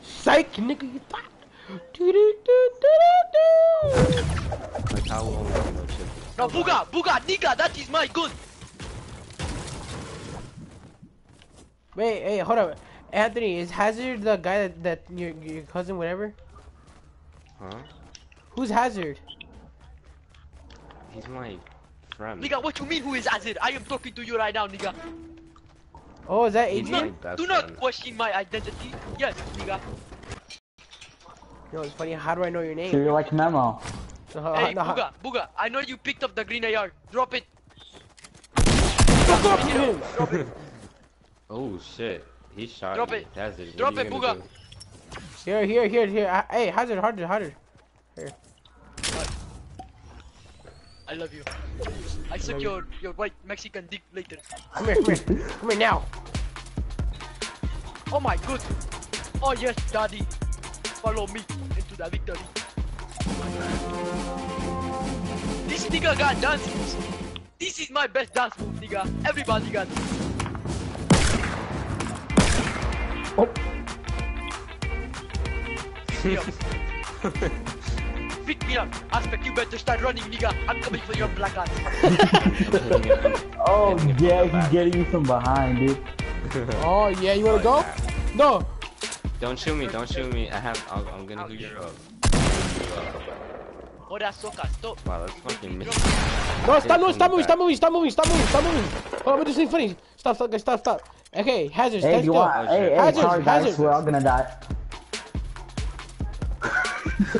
A: Psych, nigga, you thought. Do do do do do
B: Like how long ago shit?
E: No, Buga, Buga, nigga, that is my gun.
A: Wait, hey, hold up. Anthony, is Hazard the guy that, that your your cousin, whatever?
B: Huh?
A: Who's Hazard?
B: He's my friend.
E: Nigga, what you mean? Who is Hazard? I am talking to you right now, nigga.
A: Oh, is that Adrian?
B: my best
E: Do not question my identity. Yes, nigga.
A: No, it's funny. How do I know your
D: So
A: name?
D: you're like Memo.
A: So, [LAUGHS] how-
E: Hey,
A: no, how-
E: Buga, Buga, I know you picked up the green AR. Drop it.
A: Fuck off
E: Pick it
A: him!
E: Drop it. [LAUGHS]
B: Oh shit. He shot
E: Drop
B: me.
E: it.
B: That's it.
E: Drop it,
B: gonna
E: Booga.
B: do?
A: Here, here, here, here. Uh, Hey, Hazard, Hazard, Hazard. Here.
E: I love you. I suck your your white Mexican dick later.
A: Come here, come here, come here now.
E: Oh my god. Oh yes, daddy. Follow me into the victory. This nigga got dance moves. This is my best dance move, nigga. Everybody got it.
D: Oh.
E: Yo. Pick me up. Aspect, you better start running, nigga. I'm coming for your black ass. [LAUGHS]
D: Oh
B: Getting it from
D: yeah, he's getting you from behind, dude. [LAUGHS]
A: Oh yeah, you wanna oh, go? No.
B: Don't shoot me, don't shoot me. I have, I'll, I'm gonna hook you up.
E: Oh, that's so. Stop.
B: Wow, that's fucking me.
A: No, stop moving, stop moving, stop moving, stop moving, stop moving, stop moving. Hold on, but this ain't funny. Stop, stop, guys, stop, stop. Okay, Hazard,
D: Hey,
A: stand
D: you
A: still.
D: want? Hey, hey,
A: Hazard,
D: sorry guys, we're all gonna die. [LAUGHS]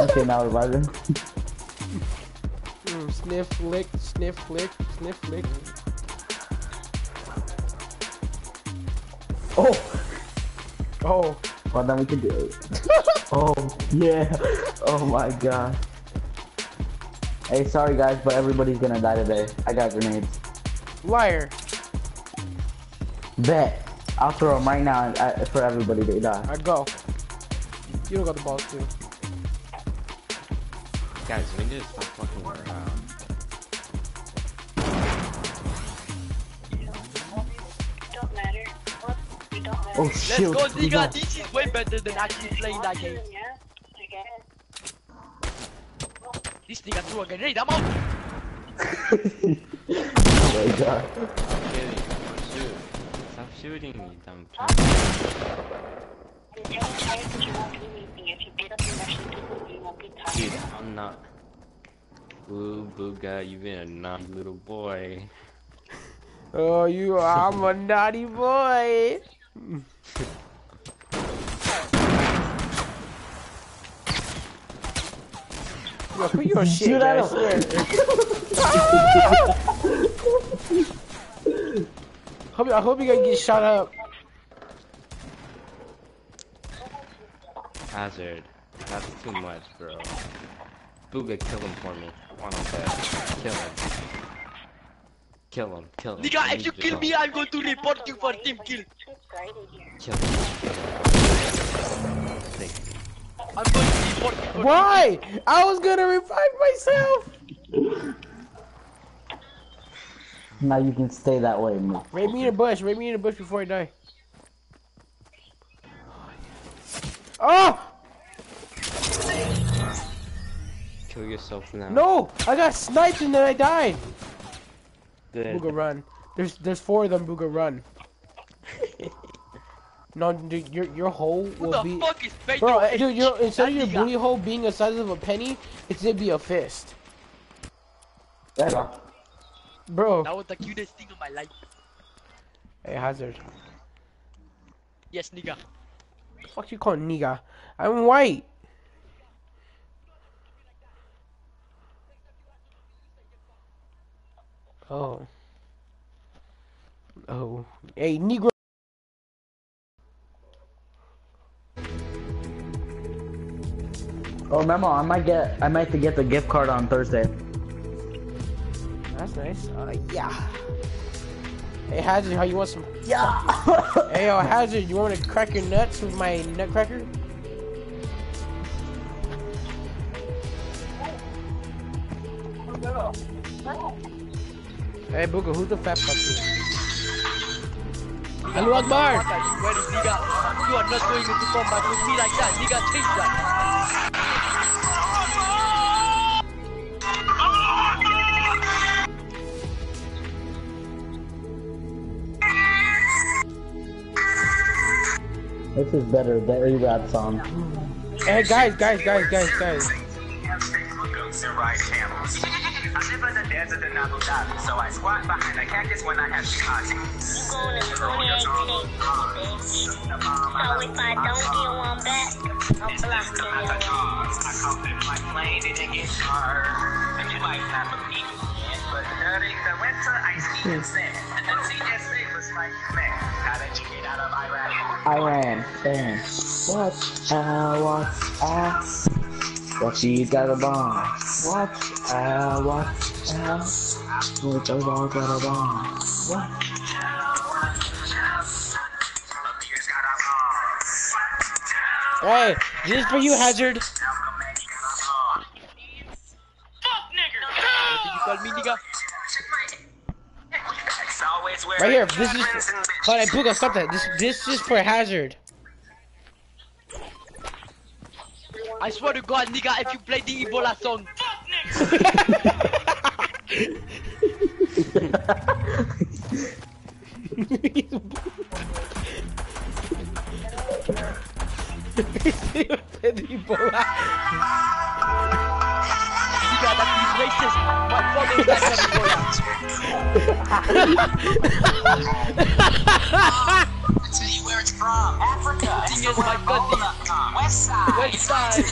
D: okay, now we're vibing.
A: Mm, sniff, lick, sniff, lick, sniff, lick.
D: Oh,
A: Oh,
D: well then we can do it. [LAUGHS] oh yeah. Oh my god. Hey, sorry guys, but everybody's gonna die today. I got grenades.
A: liar.
D: Bet. I'll throw them right now and, uh, for everybody to die.
A: Alright, go. You don't got the balls too.
B: Guys, we need to stop fucking around.
D: Oh
E: Let's
D: shit.
E: go,
D: what's
E: nigga. This is way better than actually playing that game. This nigga threw a grenade. I'm out.
D: Oh my god.
B: Kidding. Shoot. Stop shooting, you dumb. Dude, I'm not. Ooh, Booga, you've been a naughty little boy. [LAUGHS]
A: Oh, you, are. I'm a naughty boy. Yo, put your shit,
D: Shoot
A: man,
D: at
A: I swear. [LAUGHS] hope, I hope you guys get shot up.
B: Hazard. That's too much, bro. Booga, kill him for me. One on dead. Kill him. Kill him, kill him.
E: Nigga, if you kill
B: kill
E: me. I'm going to report you for team kill.
B: Kill him.
E: I'm going to report you for
A: Why? I was gonna revive myself.
D: Now you can stay that way, man.
A: Raid me in a bush. Raid me in a bush before I die. Oh!
B: Kill yourself now.
A: No! I got sniped and then I died.
B: Good.
A: Booga run. There's there's four of them. Booga run. [LAUGHS] no, dude, your your hole
E: Who
A: will
E: the
A: be.
E: fuck is Pedro?
A: Bro,
E: uh,
A: dude, your, instead of your
E: nigga.
A: booty hole being the size of a penny, it's gonna be a fist.
D: Better.
A: Bro,
E: That was the cutest thing of my life.
A: hey Hazard,
E: Yes, nigga.
A: the fuck you call nigga? I'm white. Oh. Oh. Hey, Negro.
D: Oh, Memo, I might get, I might have to get the gift card on Thursday.
A: That's nice. Uh, yeah. Hey Hazard, how you want some?
D: Yeah.
A: Hey yo, [LAUGHS] Hazard, you want to crack your nuts with my nutcracker? Hey Booga, who the fat fuck is? Hello Akbar!
E: What are you nigga? You are not going into combat with me like that, nigga. Change that.
D: This is better. The A-Rap song.
A: Hey guys, guys, guys, guys, guys.
H: I live in the desert in Abu Dhabi, so I squat behind a cactus when I have jihad.
I: You going to 2018, bitch. So if I don't get one back, I'm blocking your ass.
H: I caught them like plane, didn't get hard. And you might have a beat. But during the winter, ice cream and sand. And TSA was like, man, how did you get out of Iraq?
D: Iran, and watch out, watch out. Watch you got a bomb. Watch out, watch out. Watch out, watch got a bomb. Watch.
A: Hey, this is for you, Hazard.
E: What did you call me, nigga?
H: It's always where
A: Right here. This is. Hold on, Booga, stop that. This this is for Hazard.
E: I swear to God, nigga, if you play the Ebola song, fuck nigga, [LAUGHS] that is racist. My father is like Ebola. [LAUGHS]
H: Tell you where it's from. Africa.
E: Thing is, my cousin,
H: West side.
E: West Side,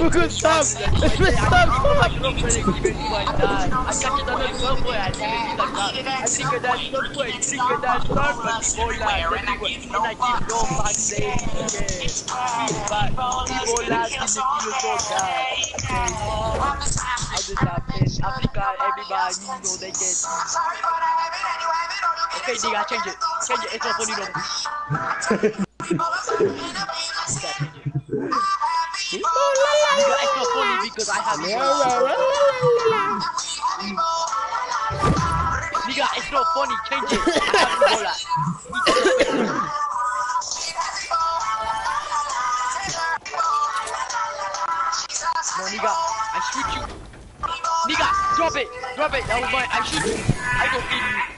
A: Booga, stop! Stop!
E: my
A: Stop!
E: girlfriend is giving me my dad. I catch another girlfriend, I think it's like that. I think that girlfriend, think that girlfriend, Ebola, everywhere. And I give no back day, yeah. Give back, Ebola, give me feel so bad. How this happen? Africa, everybody, you know they get Okay, nigga, change it. Change it. It's not funny more. Nigga, it's not funny because I have Nigga, it's intro funny. Change it. I have that. No, nigga, I shoot you. Nigga, drop it, drop it. That was mine. I shoot you. I go kill you.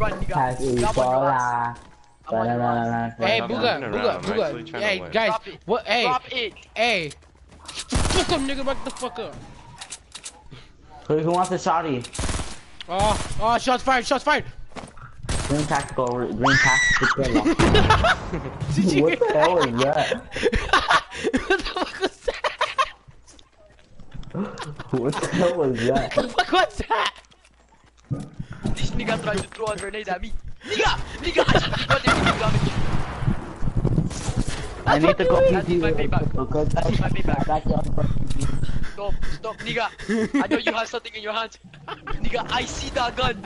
E: Run, nigga.
D: Has
E: Grab on your ass.
D: Ah.
A: Hey,
B: I'm
A: Booga,
B: moving
A: Booga,
B: around. I'm
A: Booga.
B: actually trying to
A: Hey, guys, what? Hey,
E: Drop it.
A: hey. Fuck up, nigga, back the fuck up.
D: Who, who wants a shotty?
A: Oh, oh, shots fired, shots fired.
D: Green tactical, green tactical.
A: Did you
D: what the hell is that?
A: what the fuck was that?
D: What the hell was that?
A: What the fuck was that?
E: This nigga tried to throw a grenade at me. Nigga, nigga, I shoot you. God damn it, you damage.
D: I need to go
E: That's
D: pee
E: my payback.
D: Oh, because
E: That's my payback.
D: I got you on.
E: Stop, stop, nigga. I know you have something in your hands. [LAUGHS] Nigga, I see that gun.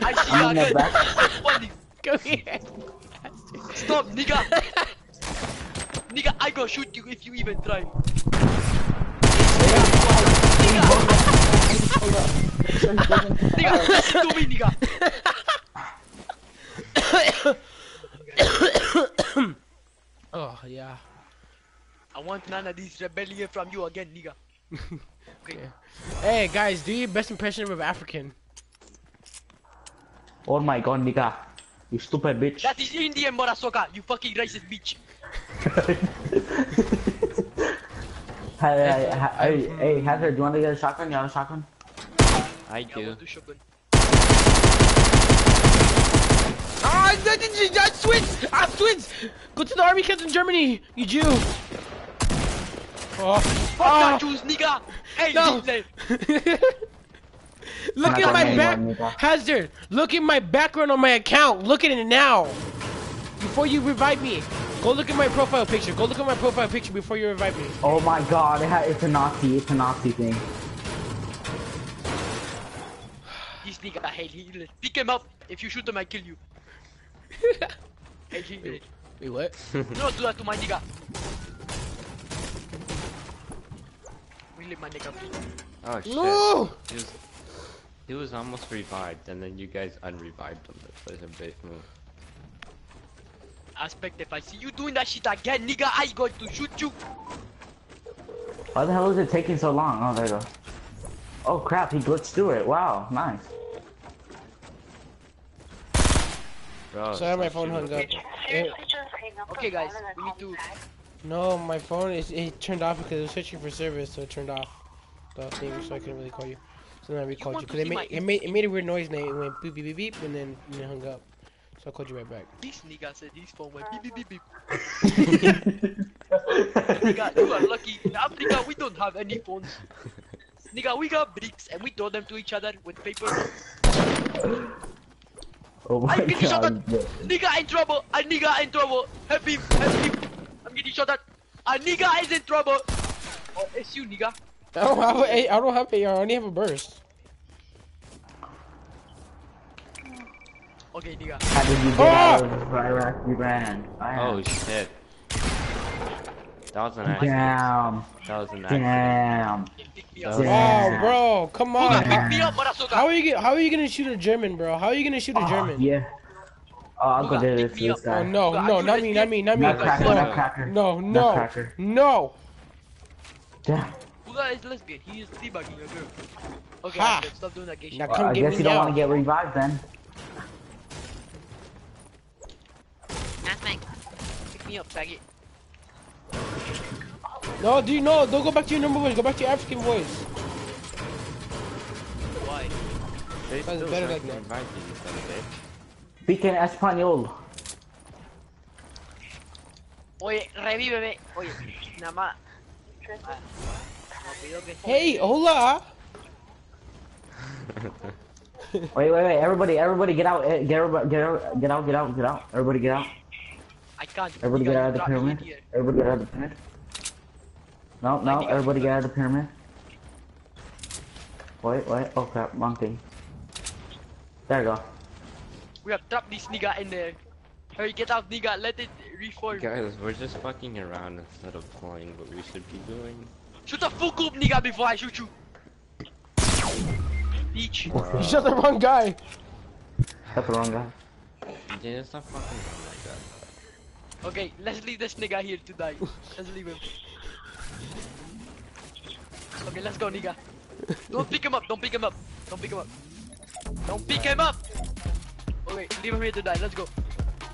E: I see
D: I'm
E: that gun.
D: the back.
E: It's so funny.
A: Go here.
E: Stop, nigga. [LAUGHS] nigga, I go shoot you if you even try. Nigga, listen to me, nigga.
A: oh yeah.
E: I want none of this rebellion from you again, nigga. Okay.
A: Hey guys, do your best impression of African.
D: Oh my god, nigga. You stupid bitch.
E: That is Indian Morasoka, you fucking racist bitch. [LAUGHS]
D: Hey, hey, hey, hey, Heather, do you want to get a shotgun? You have a shotgun?
B: I
E: Yeah,
B: do.
E: we'll do shotgun.
A: Ah, I, I, I, I switched! I switched! Go to the army camp in Germany, you Jew! Oh,
E: Fuck
A: oh,
E: that Jews, nigga! Hey,
A: No. Look at my back. Hazard. Look at my background on my account. Look at it now. Before you revive me, go look at my profile picture. Go look at my profile picture before you revive me.
D: Oh my god, it ha- it's a Nazi, it's a Nazi thing.
E: This nigga, Hail Hitler. Pick him up. If you shoot him, I kill you. [LAUGHS] Hail Hitler.
A: Wait, what? [LAUGHS]
E: Do not do that to my nigga. We leave my nigga free.
B: Oh shit.
A: No!
B: He was, he was almost revived, and then you guys unrevived him. That was a big move.
E: Aspect, if I see you doing that shit again, nigga, I going to shoot you.
D: Why the hell is it taking so long? Oh, there you go. Oh crap, he glitched through it. Wow, nice.
B: Bro,
A: Sorry, my phone hung
B: shooting.
A: up. Eh,
E: Okay, guys, we need to.
A: no, my phone is it turned off because it was searching for service, so it turned off the thing, so I couldn't really call you. So then I recalled you because it made it made it made a weird noise and it went beep beep beep beep and then and it hung up. So I called you right back.
E: This nigga said his phone went beep beep beep beep. [LAUGHS] nigga, you are lucky. In Africa, we don't have any phones. Nigga, we got bricks and we throw them to each other with paper.
D: Oh my
E: I'm getting shot
D: god.
E: at. Nigga in trouble. A nigga in trouble. Help him. Help him. I'm getting shot at. A nigga is in trouble. Oh, it's you, nigga.
A: I don't have a I don't have a I only have a burst.
E: Okay, nigga.
D: How did you get
A: Ah!
D: out of Iraq? You ran.
B: Oh shit. That was an accident.
D: Damn.
B: That was an accident.
D: Damn.
E: Pick me up.
B: That was-
D: Yeah.
A: Oh, bro, come on.
E: pick me up, Marasoka.
A: How are you get, How are you gonna shoot a German, bro? How are you gonna shoot a
D: Oh,
A: German?
D: yeah. Oh, I'll go
E: Booga,
D: do
E: pick
D: this
E: me
D: to
E: up.
D: this
A: Oh no, no, not me, not me, not me.
D: Nutcracker,
A: No,
D: nutcracker.
A: no, no,
D: Nutcracker.
A: no.
D: Damn.
E: Buga is lesbian. He is teabagging a girl. Okay,
A: Ha.
E: Stop doing that gay shit.
A: Now
D: Well,
A: come
D: I
A: get
D: guess
A: me
D: you don't want to get revived then.
I: Nothing.
E: Pick me up, faggot.
A: No, do you know? Don't go back to your normal voice. Go back to your African voice.
E: Why?
B: They
A: That's
B: still
A: better like that.
B: revive you, you son of a bitch.
D: Speak in Espanol.
E: Oye, revíveme. Oye, nada más. No pido que
A: Hey, hola.
D: Wait, wait, wait! Everybody, everybody, get out! eh, Get out! Get out! Get out! Get out! Get out! Everybody, get out!
E: I can't.
D: Everybody, get out of the
E: drop me in
D: pyramid!
E: here.
D: Everybody, get out of the pyramid! No, no! Everybody, get out of the pyramid! Wait, wait! Oh crap! Wrong thing. There you go.
E: We have trapped this nigga in there. Hurry, get out, nigga. Let it reform.
B: Guys, we're just fucking around instead of playing what we should be doing.
E: Shoot the fuck up, nigga, before I shoot you. Bitch. [LAUGHS]
A: You shot the wrong guy.
D: That's the wrong guy.
B: Yeah, stop fucking going like that.
E: Okay, let's leave this nigga here to die. Let's leave him. Okay, let's go, nigga. Don't pick him up. Don't pick him up. Don't pick him up. Don't pick him up. Okay, leave him here to die. Let's go.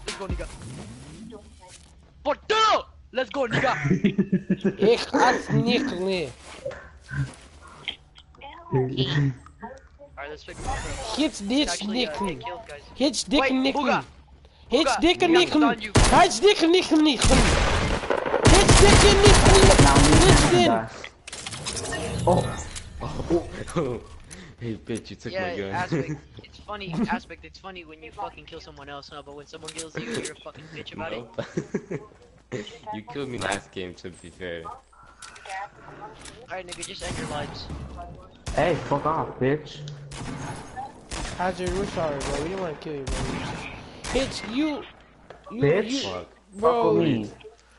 E: Let's go, nigga. Portero! Let's go, nigga.
A: Ik had niet meer.
E: Alright, let's pick him up. bro.
A: Hits dik
E: Actually,
A: nikken.
E: get killed, guys.
A: Hits dik
E: Wait,
A: nikken.
E: Booga.
A: Hits
E: Booga,
A: dikke
E: Booga,
A: nikken.
E: it's on you.
A: Hits dikke nikken nikken. Hits dikke nikken.
D: Now and
A: in.
D: die. Oh,
B: Oh, hey bitch, you took
E: Yeah,
B: my gun.
E: aspect. [LAUGHS] It's funny, aspect. It's funny when you fucking kill someone else, huh? But when someone kills you, you're a fucking bitch about it. [LAUGHS]
B: You killed me last game, to be fair.
E: Alright, nigga, just end your lives.
D: hey, fuck off, bitch.
A: Hazard, we're sorry, bro. We didn't want to kill you, bro. Hits you. You,
D: Bitch.
A: you,
B: Fuck.
A: bro.
D: Fuck with me.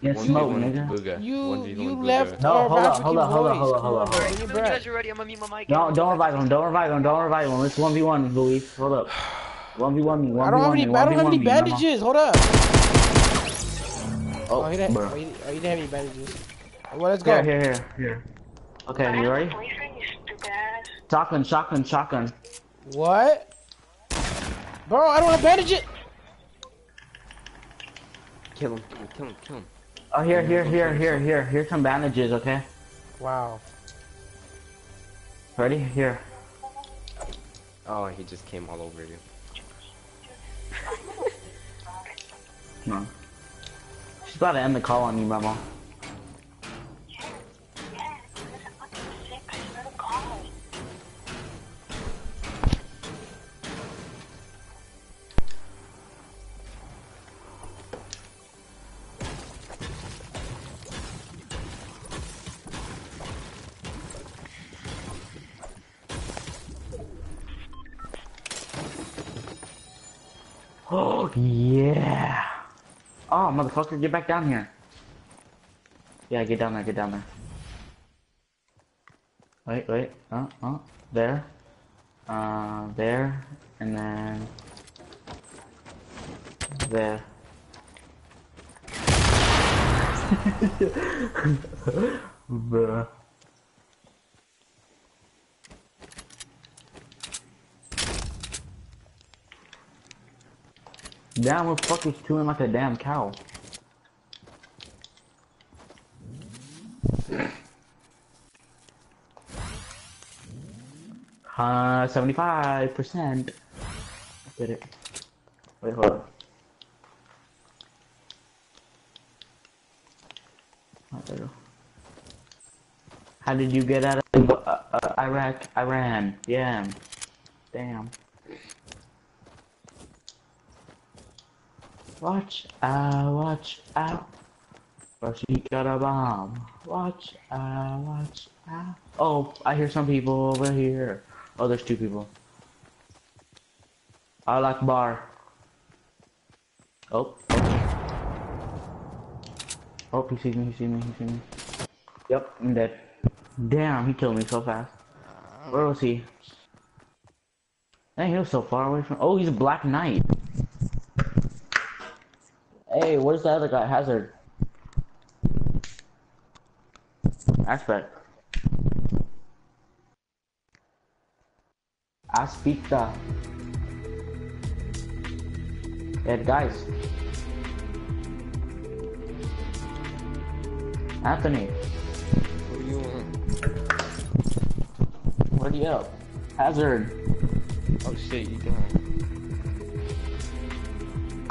D: Get smoked, nigga.
B: Booga.
A: You
B: One
A: you
B: one
A: left
B: Booga.
D: No,
A: our
D: hold up,
A: African
D: hold up, hold up, hold up, hold
A: on,
D: up.
A: bro.
E: Alright,
A: Give me
E: when you
A: bread.
E: guys are ready, I'm gonna mute my mic.
D: Don't don't revive him. Don't revive him. Don't revive him. Let's one v one, Luis. Hold up. One v one me. One
A: I don't have
D: v
A: any.
D: one me.
A: I don't have any
D: 1v1 me, mama.
A: bandages. Hold up.
D: Oh,
A: Oh, he didn't.
D: bro.
A: Oh, he, oh, he didn't have any bandages. Well, let's go.
D: Here, here, here, here. Okay, you ready? Shotgun, shotgun, shotgun.
A: What? Bro, I don't have bandages.
B: Kill him, kill him, kill him.
D: Oh, here, here, here, here, here. Here's some bandages, okay?
A: Wow.
D: Ready? Here.
B: Oh, he just came all over you.
D: Come on. She's about to end the call on you, Mama. Oh, yeah. Oh, motherfucker, get back down here. Yeah, get down there, get down there. Wait, wait. Oh, oh, there. Uh, there. And then... There. [LAUGHS] Bruh. Fuck is chewing like a damn cow? Uh, 75%. Get it. Wait, hold on. How did you get out of uh, uh, Iraq? Iran. Yeah. Damn. Watch out, watch out. Or she got a bomb. Watch out, watch out. Oh, I hear some people over here. Oh, there's two people. I like bar. Oh. Oh, oh he sees me, he sees me, he sees me. Yep, I'm dead. Damn, he killed me so fast. Where was he? Dang, he was so far away from- Oh, he's a Black Knight. Hey, where's the other guy? Hazard. Aspect. Aspita. Yeah, guys. Anthony,
B: What do you want?
D: where'd you go? Hazard.
B: Oh shit, you got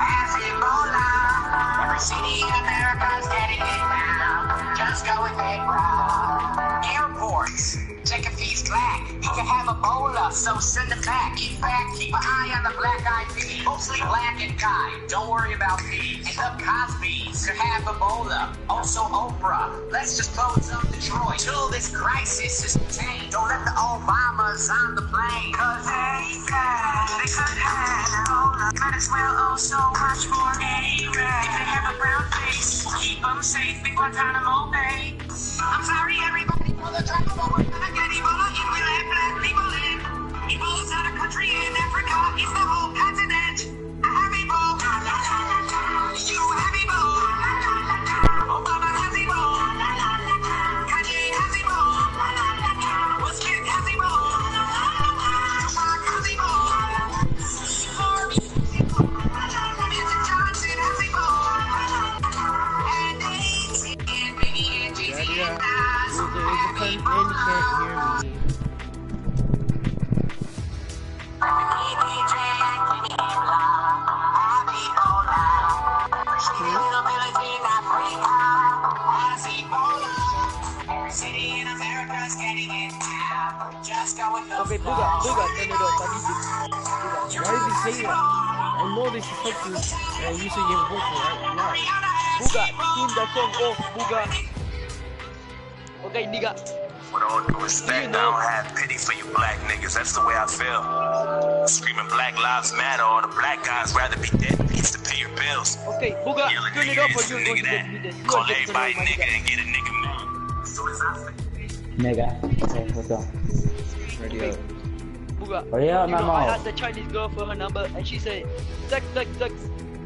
H: As Ebola, every city in America's getting it now. Just go and take round. Airports, check if he's black. He could have Ebola, so send him back. In fact, keep an eye on the black eyed pea. Mostly black and kind, don't worry about these. And the Cosby's could have Ebola, also Oprah. Let's just close up Detroit till this crisis is contained. Don't let the Obamas on the plane, cause they can. They could have Ebola. Might as well owe so much for A-Rad. If they have a brown face, keep them safe in Guantanamo Bay. I'm sorry, everybody, Ebola in. Not a country in Africa, it's the whole continent.
A: And.
E: Okay, turn it. I need you.
A: Why did you say that? I know this is something uh, you said you have boyfriend, right? Why?
E: Buga, tune the song off, Buga. Okay, nigga.
F: With all due respect, I don't have pity for you black niggas. That's the way I feel. Screaming Black Lives Matter, all the black guys rather be dead than to pay your bills.
E: Okay, Buga,
F: Yelling
E: turn it
F: nigga
E: off or you're going to
F: nigga
E: get
F: that.
E: You
F: Call everybody nigga
E: nigga.
F: and get a nigga mad. As soon as I say
D: Nigga. Okay, let's go.
B: Ready
E: Okay.
B: up.
E: Buga.
D: Hurry up,
E: you know,
D: Memo.
E: I asked the Chinese girl for her number and she said, sex, sex, sex,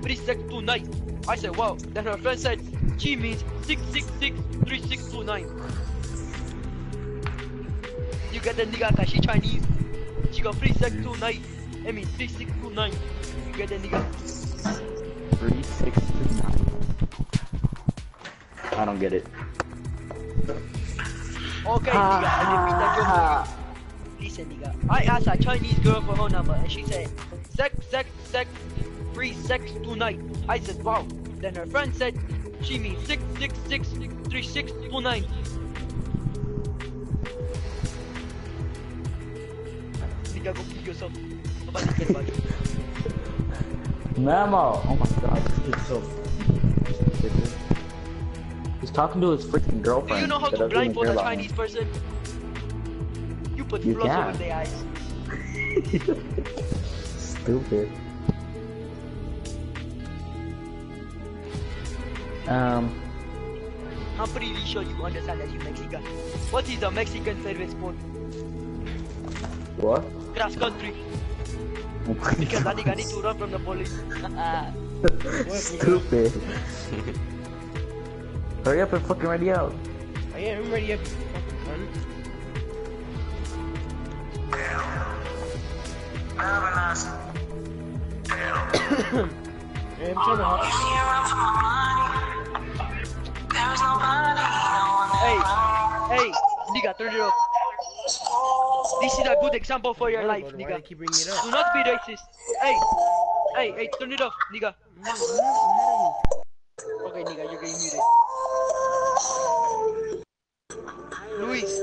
E: three sex tonight. I said, wow. Then her friend said, she means six, six, six, three, six, two, nine. You get the nigga cause she Chinese. She got free sex tonight. I mean, three, six, two, nine. You get the nigga.
D: Three, six, two, nine. I don't get it.
E: Okay, nigga, I repeat that ah. for. Listen, nigga. I asked a Chinese girl for her number and she said, sex, sex, sex, free sex tonight. I said, wow. Then her friend said, she means six, six, six, three, six, two, nine. Nigga, go kill yourself. Nobody cares about you.
D: Memo! Oh my god, this kid's so stupid. He's talking to his freaking girlfriend.
E: Do you know how to blindfold a
D: him.
E: Chinese person? You put
D: You
E: floss
D: can.
E: over their eyes. [LAUGHS]
D: Stupid. Um,
E: I'm pretty sure you understand that you're Mexican. What is a Mexican favorite sport?
D: What?
E: Cross country.
D: Oh my
E: Because that
D: God.
E: nigga need to run from the police. [LAUGHS]
D: Stupid. Hurry up and fucking ready out.
A: I am ready up, fucking [COUGHS] cunt. I'm trying to help.
E: Hey, hey, nigga, turn it off. This is a good example for your life,
A: Why do
E: nigga.
A: keep it up?
E: Do not be racist. Hey, hey, hey, turn it off, nigga. Okay, nigga, you're getting muted. Luis.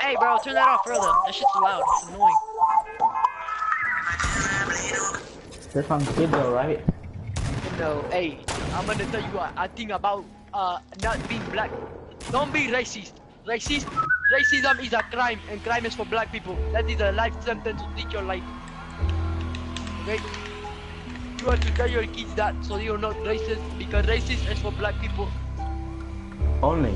E: Hey, bro, turn that off further. That shit's loud. It's annoying.
D: They're from kid though, right?
E: No, hey, I'm gonna tell you a, a thing about uh not being black. Don't be racist. Racist, racism is a crime, and crime is for black people. That is a life sentence to take your life. Okay? You have to tell your kids that so you're not racist because racist is for black people,
D: Only.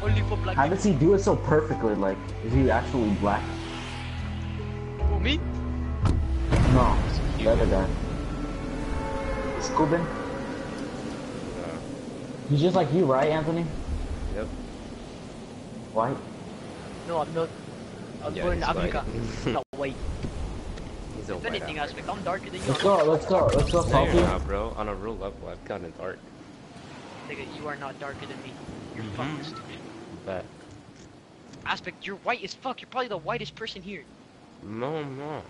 E: only for black
D: How
E: people.
D: does he do it so perfectly? Like, is he actually black?
E: For me?
D: No, the other guy. Scubin?
B: Uh,
D: He's just like you, right, Anthony?
B: yep.
D: White?
E: No, I'm not. [LAUGHS] I was
B: Yeah,
E: born in
B: white.
E: Africa. no, wait.
B: He's a
E: If
B: white
E: anything,
B: African.
E: aspect, I'm darker than you.
D: Let's go, let's go, let's go,
B: No,
D: Salty.
B: you're not, bro. On a real level, I've gotten dark.
E: Nigga, you are not darker than me. You're
B: Mhm.
E: fucking stupid.
B: But
E: Aspect, you're white as fuck. You're probably the whitest person here.
B: no, I'm not.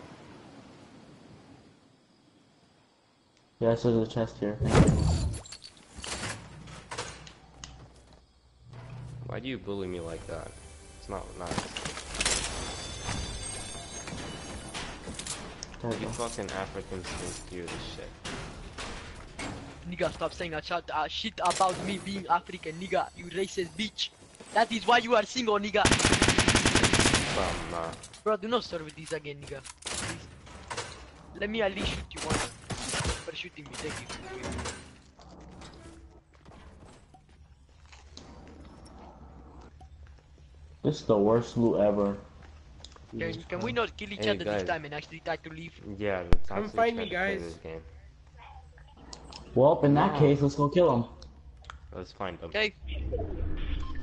D: Yeah, so there's a chest here.
B: Why do you bully me like that? It's not nice.
D: There
B: You fucking Africans think you're the shit.
E: Nigga, stop saying that shit, uh, shit about me being African, nigga. You racist bitch. That is why you are single, nigga.
B: But I'm.
E: Bro, do not start with this again, nigga. Please. Let me at least shoot you once. For shooting me, thank you.
D: This is the worst loot ever.
E: Can, can we not kill each
B: Hey,
E: other this time and actually try to leave?
B: Yeah, let's
A: Come
B: actually
A: find
B: try
A: me, guys.
B: This game.
D: Well, in that case, let's go kill him.
B: Let's find them.
E: Okay?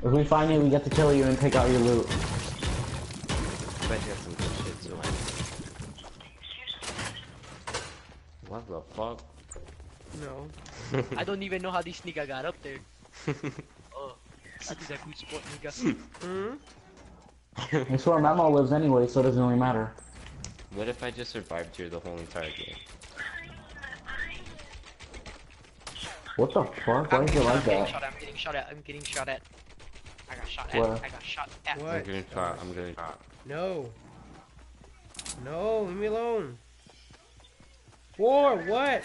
D: If we find you, we get to kill you and take out your loot.
B: Bet you have some good shit too. What the fuck?
A: No. [LAUGHS]
E: I don't even know how this nigga got up there. [LAUGHS] Oh, that is a good spot, nigga.
A: Hmm? [LAUGHS]
D: It's where Memo lives anyway, so it doesn't really matter.
B: What if I just survived here the whole entire game?
D: What the fuck? Why
E: I'm
D: is it like
E: I'm getting
D: that?
E: shot at. I'm getting shot at. I'm getting shot at. I got shot
D: Where?
E: at. I got shot at.
B: I'm getting shot. I'm getting shot.
A: No. No, leave me alone. For what?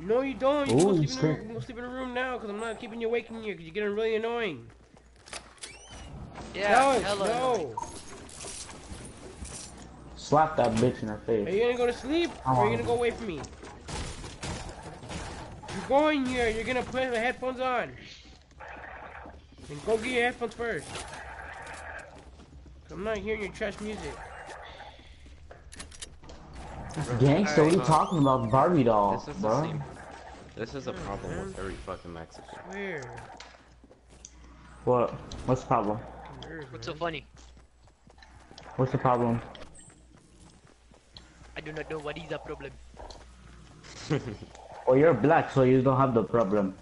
A: No, you don't. You
D: Ooh,
A: can go
D: you
A: sleep, in the,
D: scared.
A: you go sleep in the room now because I'm not keeping you awake in here because you're getting really annoying.
E: Yeah,
A: Alex,
E: hella.
A: no.
D: Slap that bitch in her face.
A: Are you gonna go to sleep or are you gonna go away from me? You're going here. You're gonna put the headphones on. And go get your headphones first. I'm not hearing your trash music.
D: Gangsta, what are you
B: Alright.
D: talking about? Barbie doll,
B: This is the
D: bro.
B: same. This is a problem with every fucking Mexican.
A: Where?
D: What? What's the problem?
E: What's so funny?
D: What's the problem?
E: I do not know what is the problem.
D: oh, you're black, so you don't have the problem.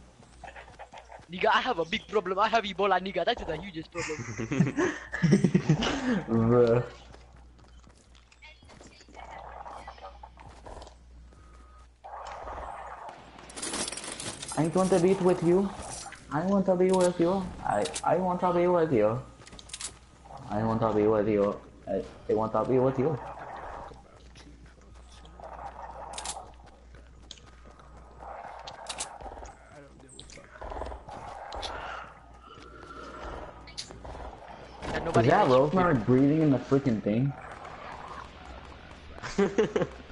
E: Nigga, I have a big problem. I have Ebola, nigga. That is the hugest problem. [LAUGHS]
D: Bruh. I want to be with you. I want to be with you. I I want to be with you. I want to be with you. I, I want to be with you. Is that Rosemary breathing in the freaking thing? [LAUGHS]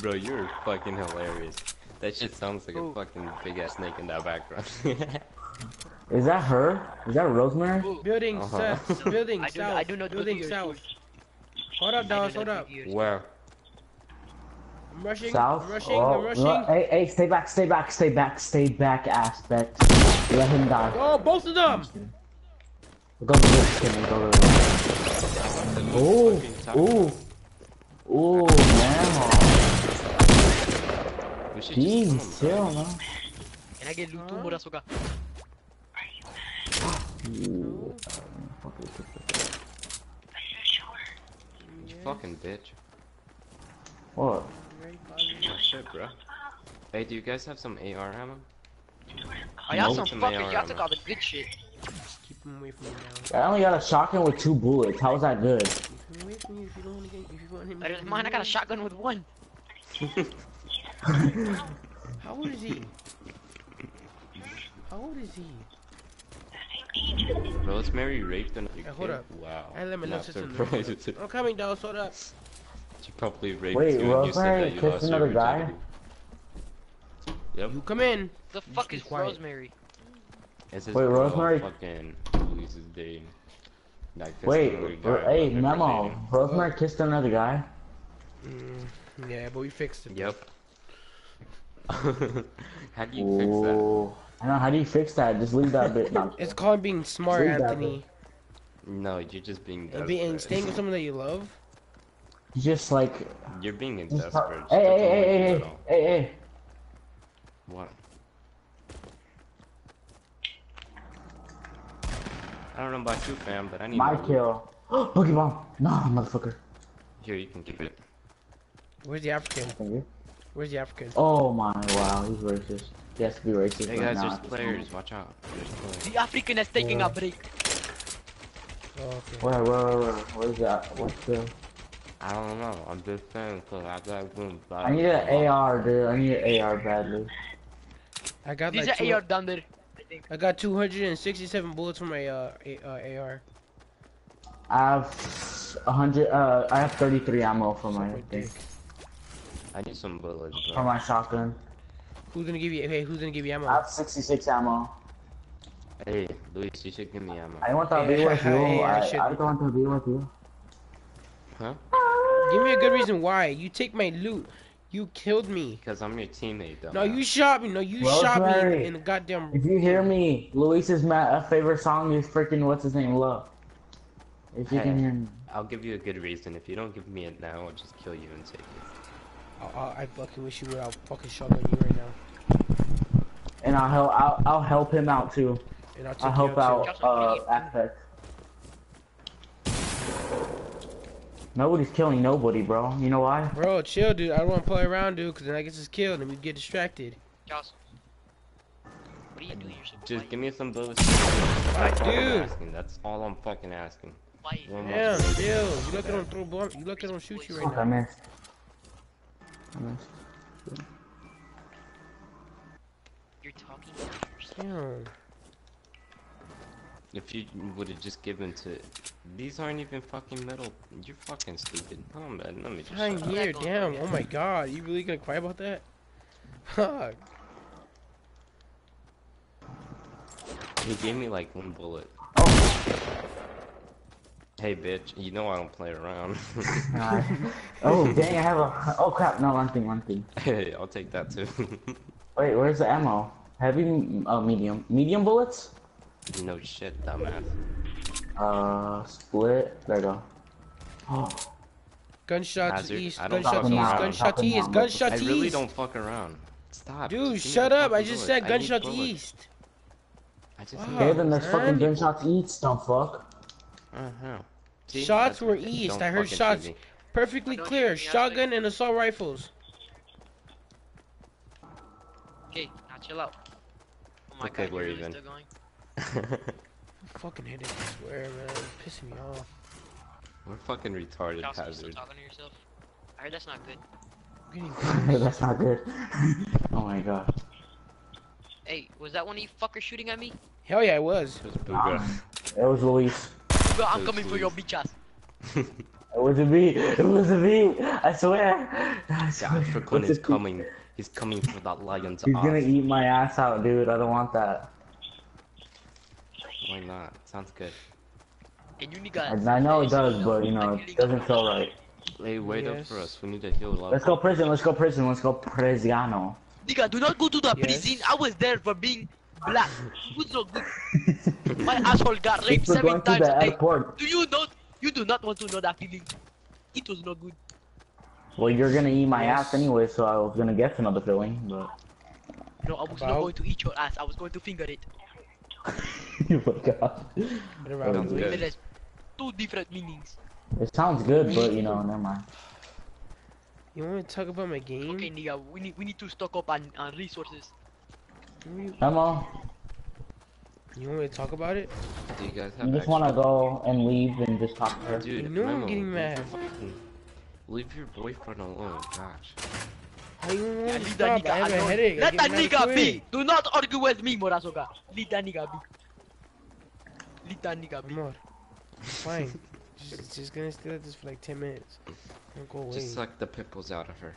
B: Bro, you're fucking hilarious. That shit sounds like
E: Who?
B: a fucking big ass snake in that background. [LAUGHS]
D: Is that her? Is that Rosemary?
A: Building
B: Uh-huh.
A: south. [LAUGHS] Building
E: I do,
A: south.
E: I do not know
A: Building
E: the
A: south.
E: ears.
A: Hold up, Dallas. Hold up.
E: the ears.
B: Where?
A: I'm rushing.
D: South?
A: I'm rushing.
D: Oh,
A: I'm rushing.
D: no, Hey, hey, stay back, stay back, stay back, stay back, aspect. Let him die.
A: Oh, both of them.
D: Go to the skinny, go to the Ooh, ooh. Ooh, man.
B: We should just kill him,
D: Jeez,
B: bro.
D: chill, man.
E: And I get lutu mura suka.
D: Ooh.
B: You fucking bitch.
D: What?
B: Oh shit, bro. Hey, do you guys have some AR ammo?
E: I have some
B: Some
E: fucking.
B: AR
E: Y'all took
B: ammo.
E: all the good shit.
A: Keep him away from me now.
D: I only got a shotgun with two bullets. How's that good?
A: Keep him away from you if you don't want to get. If you want him.
E: I don't mind. I got a shotgun with one. [LAUGHS] [LAUGHS]
A: How old is he? How old is he?
B: Rosemary raped another
A: Hey,
B: kid?
A: hold up.
B: Wow.
A: I let me know
B: Not
A: sister.
B: surprised.
A: I'm coming, Dallas. Hold up.
B: She probably raped
D: Wait,
B: you and you said that you
D: kissed
B: lost
D: another
B: your
D: guy?
B: Yep.
A: You come in.
E: The fuck is
A: quiet.
E: Rosemary?
B: It's his
D: Wait,
B: girl
D: Rosemary-
B: fucking Luis's dating. Like,
D: Wait,
B: guy
D: hey, Memo.
B: dating.
D: Rosemary kissed another guy?
A: Mm, yeah, but we fixed it.
B: Yep. [LAUGHS] How do you fix that?
D: Ooh. I know, how do you fix that? Just leave that bit. [LAUGHS] No.
A: It's called being smart,
D: Leave
A: Anthony.
B: No, you're just being
A: And being staying with someone that you love.
D: You just like.
B: You're being
D: Just
B: desperate.
D: hey,
B: Just
D: hey, hey, hey, hey, hey, hey.
B: What? I don't know about you, fam, but I need
D: My
B: more loot.
D: kill. [GASPS] Boogie bomb. Nah, motherfucker.
B: Here, you can keep it.
A: Where's the African?
D: Thank you.
A: Where's the African?
D: Oh my, wow, he's racist. He has to be racist
B: Hey
D: right
B: guys,
D: now.
B: there's players. Watch out. There's players.
E: The African is taking
D: Yeah.
E: a break.
A: Oh, okay.
D: Where, where, where, where? Where's that? What's the?
B: I don't know. I'm just saying, cause I got boom.
D: I need an AR, dude. I need an AR badly.
A: I got
E: There's
A: like
E: an
A: two,
E: AR down there. I.
A: I got 267 bullets from my uh, A- uh AR.
D: I have hundred. Uh, I have 33 ammo for my
A: Suck my
D: thing,
A: dick.
B: I need some bullets.
D: for my shotgun.
A: Who's gonna give you? Hey, who's gonna give you ammo?
D: I have 66 ammo.
B: Hey, Luis, you should give me ammo.
D: I want to be with you.
A: yeah, I
D: I,
A: should-
D: I want to be with you.
B: Huh?
A: Give me a good reason why. You take my loot. You killed me.
B: Because I'm your teammate, though.
A: No, you shot me. No, you shot me
D: Rosemary.
A: in the goddamn.
D: If you hear me, Luis's ma- uh, favorite song is freaking what's his name, Love. If you
B: Hey.
D: can hear me.
B: I'll give you a good reason. If you don't give me it now, I'll just kill you and take it.
A: I, I, I fucking wish you would. I'll fucking shotgun you right now.
D: And I'll help. I'll, I'll help him out too.
A: And I'll
D: I'll help
A: out.
D: out uh Aspect. Nobody's killing nobody, bro. You know why?
A: Bro, chill, dude. I don't want to play around, dude, because then I get us killed and we get distracted.
E: Joss. What are you doing? You're so
B: Just
E: quiet.
B: give me some bullets. That's all I'm
A: dude.
B: asking. That's all I'm fucking asking.
E: Quiet.
B: One more
A: Damn,
B: bullet.
A: chill. You lucky I don't throw bomb. You lucky I don't shoot you right
D: Fuck, I
A: now.
D: missed. I missed.
E: You're talking to yourself.
A: Damn.
B: If you would have just given to, these aren't even fucking metal. You're fucking stupid. Oh man, let me just.
A: Fine
B: shut up.
A: here, damn. Oh my god. You really gonna cry about that? Fuck.
B: He gave me like one bullet.
D: Oh,
B: Hey bitch, you know I don't play around. [LAUGHS]
D: God. [LAUGHS] oh dang! I have a. Oh crap! No, one thing, one thing. [LAUGHS]
B: hey, I'll take that too.
D: Wait, where's the ammo? Heavy, uh, medium, medium bullets.
B: no shit, dumbass.
D: Uh, split. There you go. [GASPS] Oh,
A: Gunshots
B: Hazard.
A: east.
B: I don't
A: Gunshots east.
B: around.
A: Gunshots
D: Fucking
A: east. Gunshots
B: I
A: east.
B: really don't fuck around. Stop.
A: Dude,
B: just
A: shut up. I just
B: bullet.
A: said
B: I need
A: gunshots east.
B: I just
A: Wow.
D: okay, then there's
A: man.
D: fucking gunshots east. Don't fuck.
B: Uh-huh. See?
A: Shots were east. I heard shots. Perfectly clear.
E: shoot me, I
A: Shotgun and assault rifles.
E: Okay, now chill out. Oh my
B: Okay,
E: god,
B: we're
E: you're really
B: even.
E: still going? [LAUGHS]
A: Fucking headache, I swear, man. It's pissing me off.
B: We're fucking retarded,
E: Joss, are you still talking to yourself? I heard that's not good.
A: I'm getting [LAUGHS]
D: That's not good. [LAUGHS] oh my god.
E: Hey, was that one of you fuckers shooting at me?
A: Hell yeah, it was.
B: Just booga.
D: It was Luis.
E: Well, I'm
B: Please,
E: coming for your
B: please.
E: bitch ass.
D: It was a me. It was a me. I swear. I swear.
B: African
D: It's
B: is coming. He's coming for that lion's
D: He's gonna eat my ass out, dude. I don't want that.
B: Why not? Sounds good.
E: And you
D: I,
E: niggas.
D: I know it does, but you know, it doesn't feel right.
B: Hey, wait up for us. We need to heal up.
D: Let's go prison. Let's go prison. Let's go Presiano.
E: Nigga, do not go to the
A: Yes.
E: prison. I was there for being black. Who's so good? My [LAUGHS] asshole got raped seven
D: going to
E: times
D: the
E: a day.
D: airport.
E: Do you know? You do not want to know that feeling. It was not good.
D: Well, you're gonna eat my ass anyway, so I was gonna get another feeling, but.
E: No, I was not going to eat your ass. I was going to finger it.
D: you [LAUGHS] oh my god.
A: Whatever I was
B: Sounds
A: doing.
B: good.
E: There is two different meanings.
D: It sounds good, but you know, never mind.
A: You want me to talk about my game?
E: Okay, nigga, we need we need to stock up on, on resources.
A: You
D: Emma,
A: you want me to talk about it?
B: Do you guys have
D: you just wanna go and leave and just talk to her?
B: Dude,
A: You know I'm getting
B: leave
A: mad.
B: your Leave your boyfriend alone, gosh.
A: How you want me to
E: Leave that
A: stop? I
E: nigga
A: have a
E: alone.
A: headache.
E: Let that nigga be. Do not argue with me, Morasoga. Leave that nigga be. Leave that nigga be.
A: Amor, fine. [LAUGHS] just, just gonna stay like this for like 10 minutes. Don't go away.
B: Just suck the pimples out of her.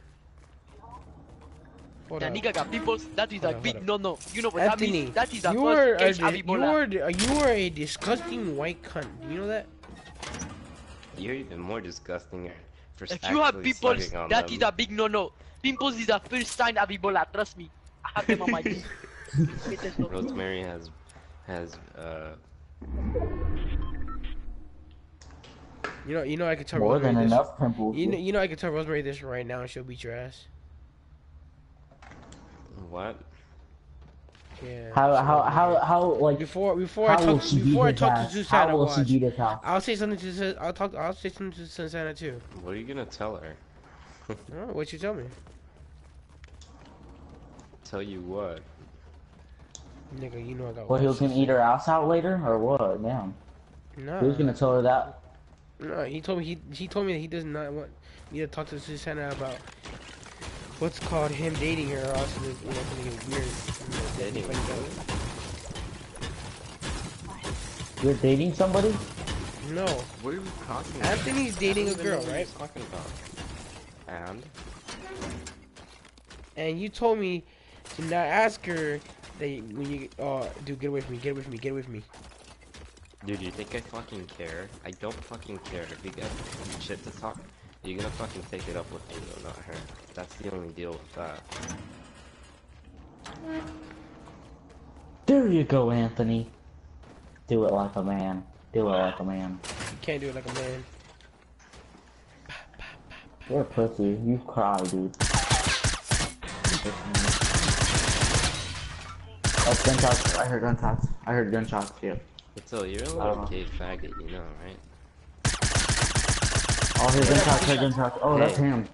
A: Hold
E: That
A: up.
E: nigga got pimples. That is
A: Hold
E: a
A: up,
E: big no no. You know what that
A: Anthony,
E: means? That is the
A: you are,
E: first case
A: a,
E: of
A: you,
E: Ebola.
A: are, you are a disgusting white cunt. Do You know that?
B: You're even more disgusting for
E: If you have
B: actually
E: pimples,
B: sucking
E: that
B: them.
E: is a big no no. Pimples is the first sign of Ebola. Trust me. I have them on my [LAUGHS] dick. It is not-
B: Rosemary has has uh
A: You know, you know I could tell
D: More
A: Rosemary
D: than
A: this.
D: enough pimples.
A: You know, you know I could tell Rosemary this right now and she'll beat your ass.
B: What?
A: Yeah.
D: How
A: so-
D: how how how like
A: Before before I
D: how will
A: talk
D: she
A: before I
D: his
A: talk to Susanna,
D: How will
A: watch.
D: she beat house?
A: I'll say something to Sus- I'll talk I'll say something to Susanna too.
B: What are you gonna tell her?
A: Oh, what you tell me,
B: Tell you what?
A: nigga? You know I got.
D: Well, he was gonna eat her ass out later, or what? Damn.
A: Nah.
D: He was gonna tell her that.
A: No, he told me he he told me that he does not want me to talk to Susanna about what's called him dating her, or else it's you know gonna get weird. You know,
B: Dating
A: funny guy.
D: You're dating somebody?
A: No,
B: What are you talking about?
A: Anthony's dating a girl, right?
B: talking about. And
A: And you told me to not ask her that when you oh dude get away from me, get away from me, get away from me.
B: dude, you think I fucking care? I don't fucking care. If you got shit to talk, you're gonna fucking take it up with me, though, not her. That's the only deal with that.
D: There you go, Anthony. Do it like a man. Do it like a man.
A: You can't do it like a man.
D: You're a pussy. You cry, dude. Oh, gunshots. I heard gunshots. I heard gunshots. Yeah.
B: So you're a little uh-huh.
D: know.
B: gay faggot, you know, right?
D: Oh, here's gunshots. Heard gunshots. Oh, that's him.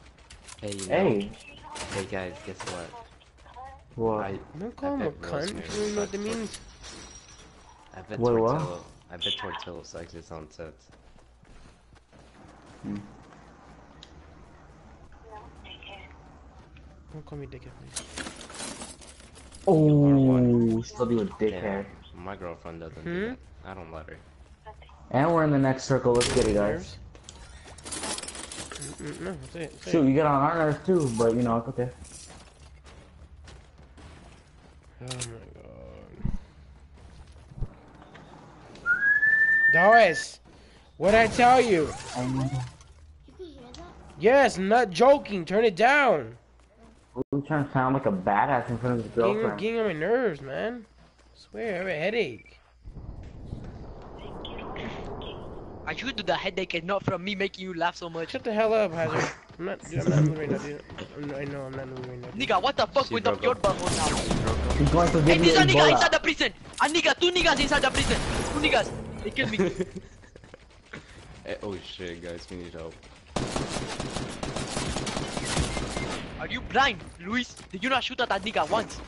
B: Hey, you know.
D: Hey.
B: Hey guys, guess what?
D: What?
B: I,
A: Don't call him a cunt.
B: Rosemary
A: You don't know what that means.
B: I bet
D: Wait, what?
B: Tortillo. I bet Tortillo sucks his own tits.
A: Don't call me dickhead, please.
D: Oh, still do a dickhead.
B: My girlfriend doesn't
A: Hmm?
B: do that. I don't let her.
D: And we're in the next circle. Let's get it, guys.
A: No, say it. Say
D: Shoot, you got on our nerves too, but you know it's okay.
A: Oh my god. Doris, what'd I tell you? Yes, not joking. Turn it down.
D: We're trying to sound like a badass in front of his
A: Getting,
D: girlfriend.
A: getting on my nerves, man. I swear, I have a headache.
E: I you do the headache and not from me making you laugh so much.
A: Shut the hell up, Hazard. I'm not, dude, I'm not moving right now, dude. I'm I know, I'm not moving right now.
E: Nigga, what the fuck
B: She
E: with up your
B: up.
E: butthole now?
D: He's going to
E: Hey,
D: me
E: there's a nigga
D: Ebola.
E: inside the prison. A nigga, two niggas inside the prison. Two niggas. They killed me. [LAUGHS]
B: Eh, oh shit, guys, we need help.
E: Are you blind, Luis? Did you not shoot at that nigga once?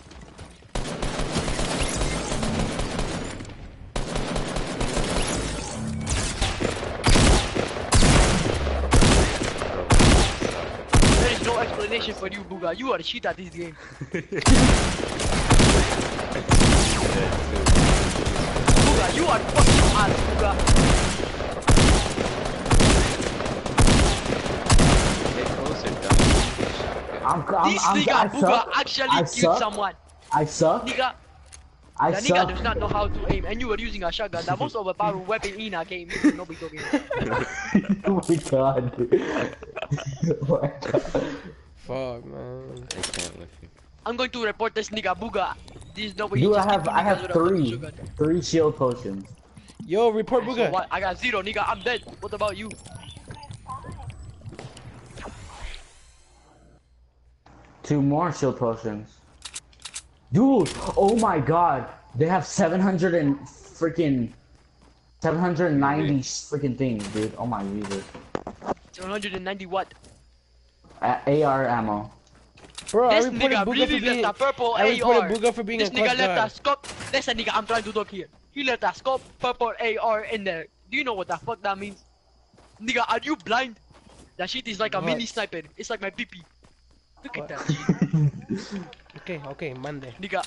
E: Is no explanation for you, Booga. You are shit at this game. [LAUGHS] Booga, you are fucking ass, Booga.
B: Get closer, dumb.
D: I'm, I'm,
E: This
D: I'm,
E: nigga,
D: I
E: Booga,
D: suck.
E: actually
D: I
E: killed
D: suck.
E: someone.
D: I suck.
E: Nigga,
D: I
E: the nigga does not know how to aim, and you were using a shotgun. The most overpowered weapon in a game. You should talking. [LAUGHS]
D: oh my god. [LAUGHS] oh my god.
A: Fuck, man.
B: I can't with you.
E: I'm going to report this nigga Booga. This is no way.
D: Dude,
E: you
D: I have I have
E: with a fucking
D: three three shield potions.
A: Yo, report
E: So
A: Booga.
E: what? I got zero, nigga. I'm dead. What about you?
D: Two more shield potions. Dude, oh my god. They have 700 and freaking 790 freaking things, dude. Oh my Jesus.
E: 790 what?
D: A- AR ammo.
A: Bro, I
E: this
A: reported
E: nigga
A: Booga
E: really
A: for being.
E: left a purple
A: I reported
E: AR.
A: Booga for being
E: this
A: a
E: nigga
A: clutch
E: left
A: guy.
E: a scope. Listen, nigga, I'm trying to talk here. He left a scope, purple AR in there. Do you know what the fuck that means? Nigga, are you blind? That shit is like a
A: What?
E: mini sniper. It's like my PP. Look
A: What?
E: at that. [LAUGHS]
A: Okay, okay, Monday.
E: Nigga,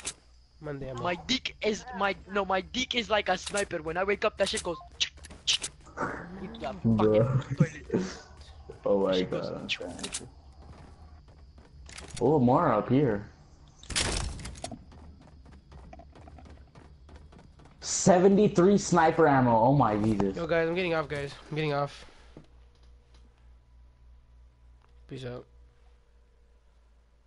A: Monday, I'm
E: my dick is my no, my dick is like a sniper. When I wake up, that shit goes. [TSK] [TSK] [TSK] into the fucking
D: Bruh.
E: toilet. [LAUGHS]
D: Oh my
E: Shit goes-
D: god. Oh, more up here. 73 sniper ammo. Oh my Jesus.
A: Yo, guys, I'm getting off, guys. I'm getting off. Peace out.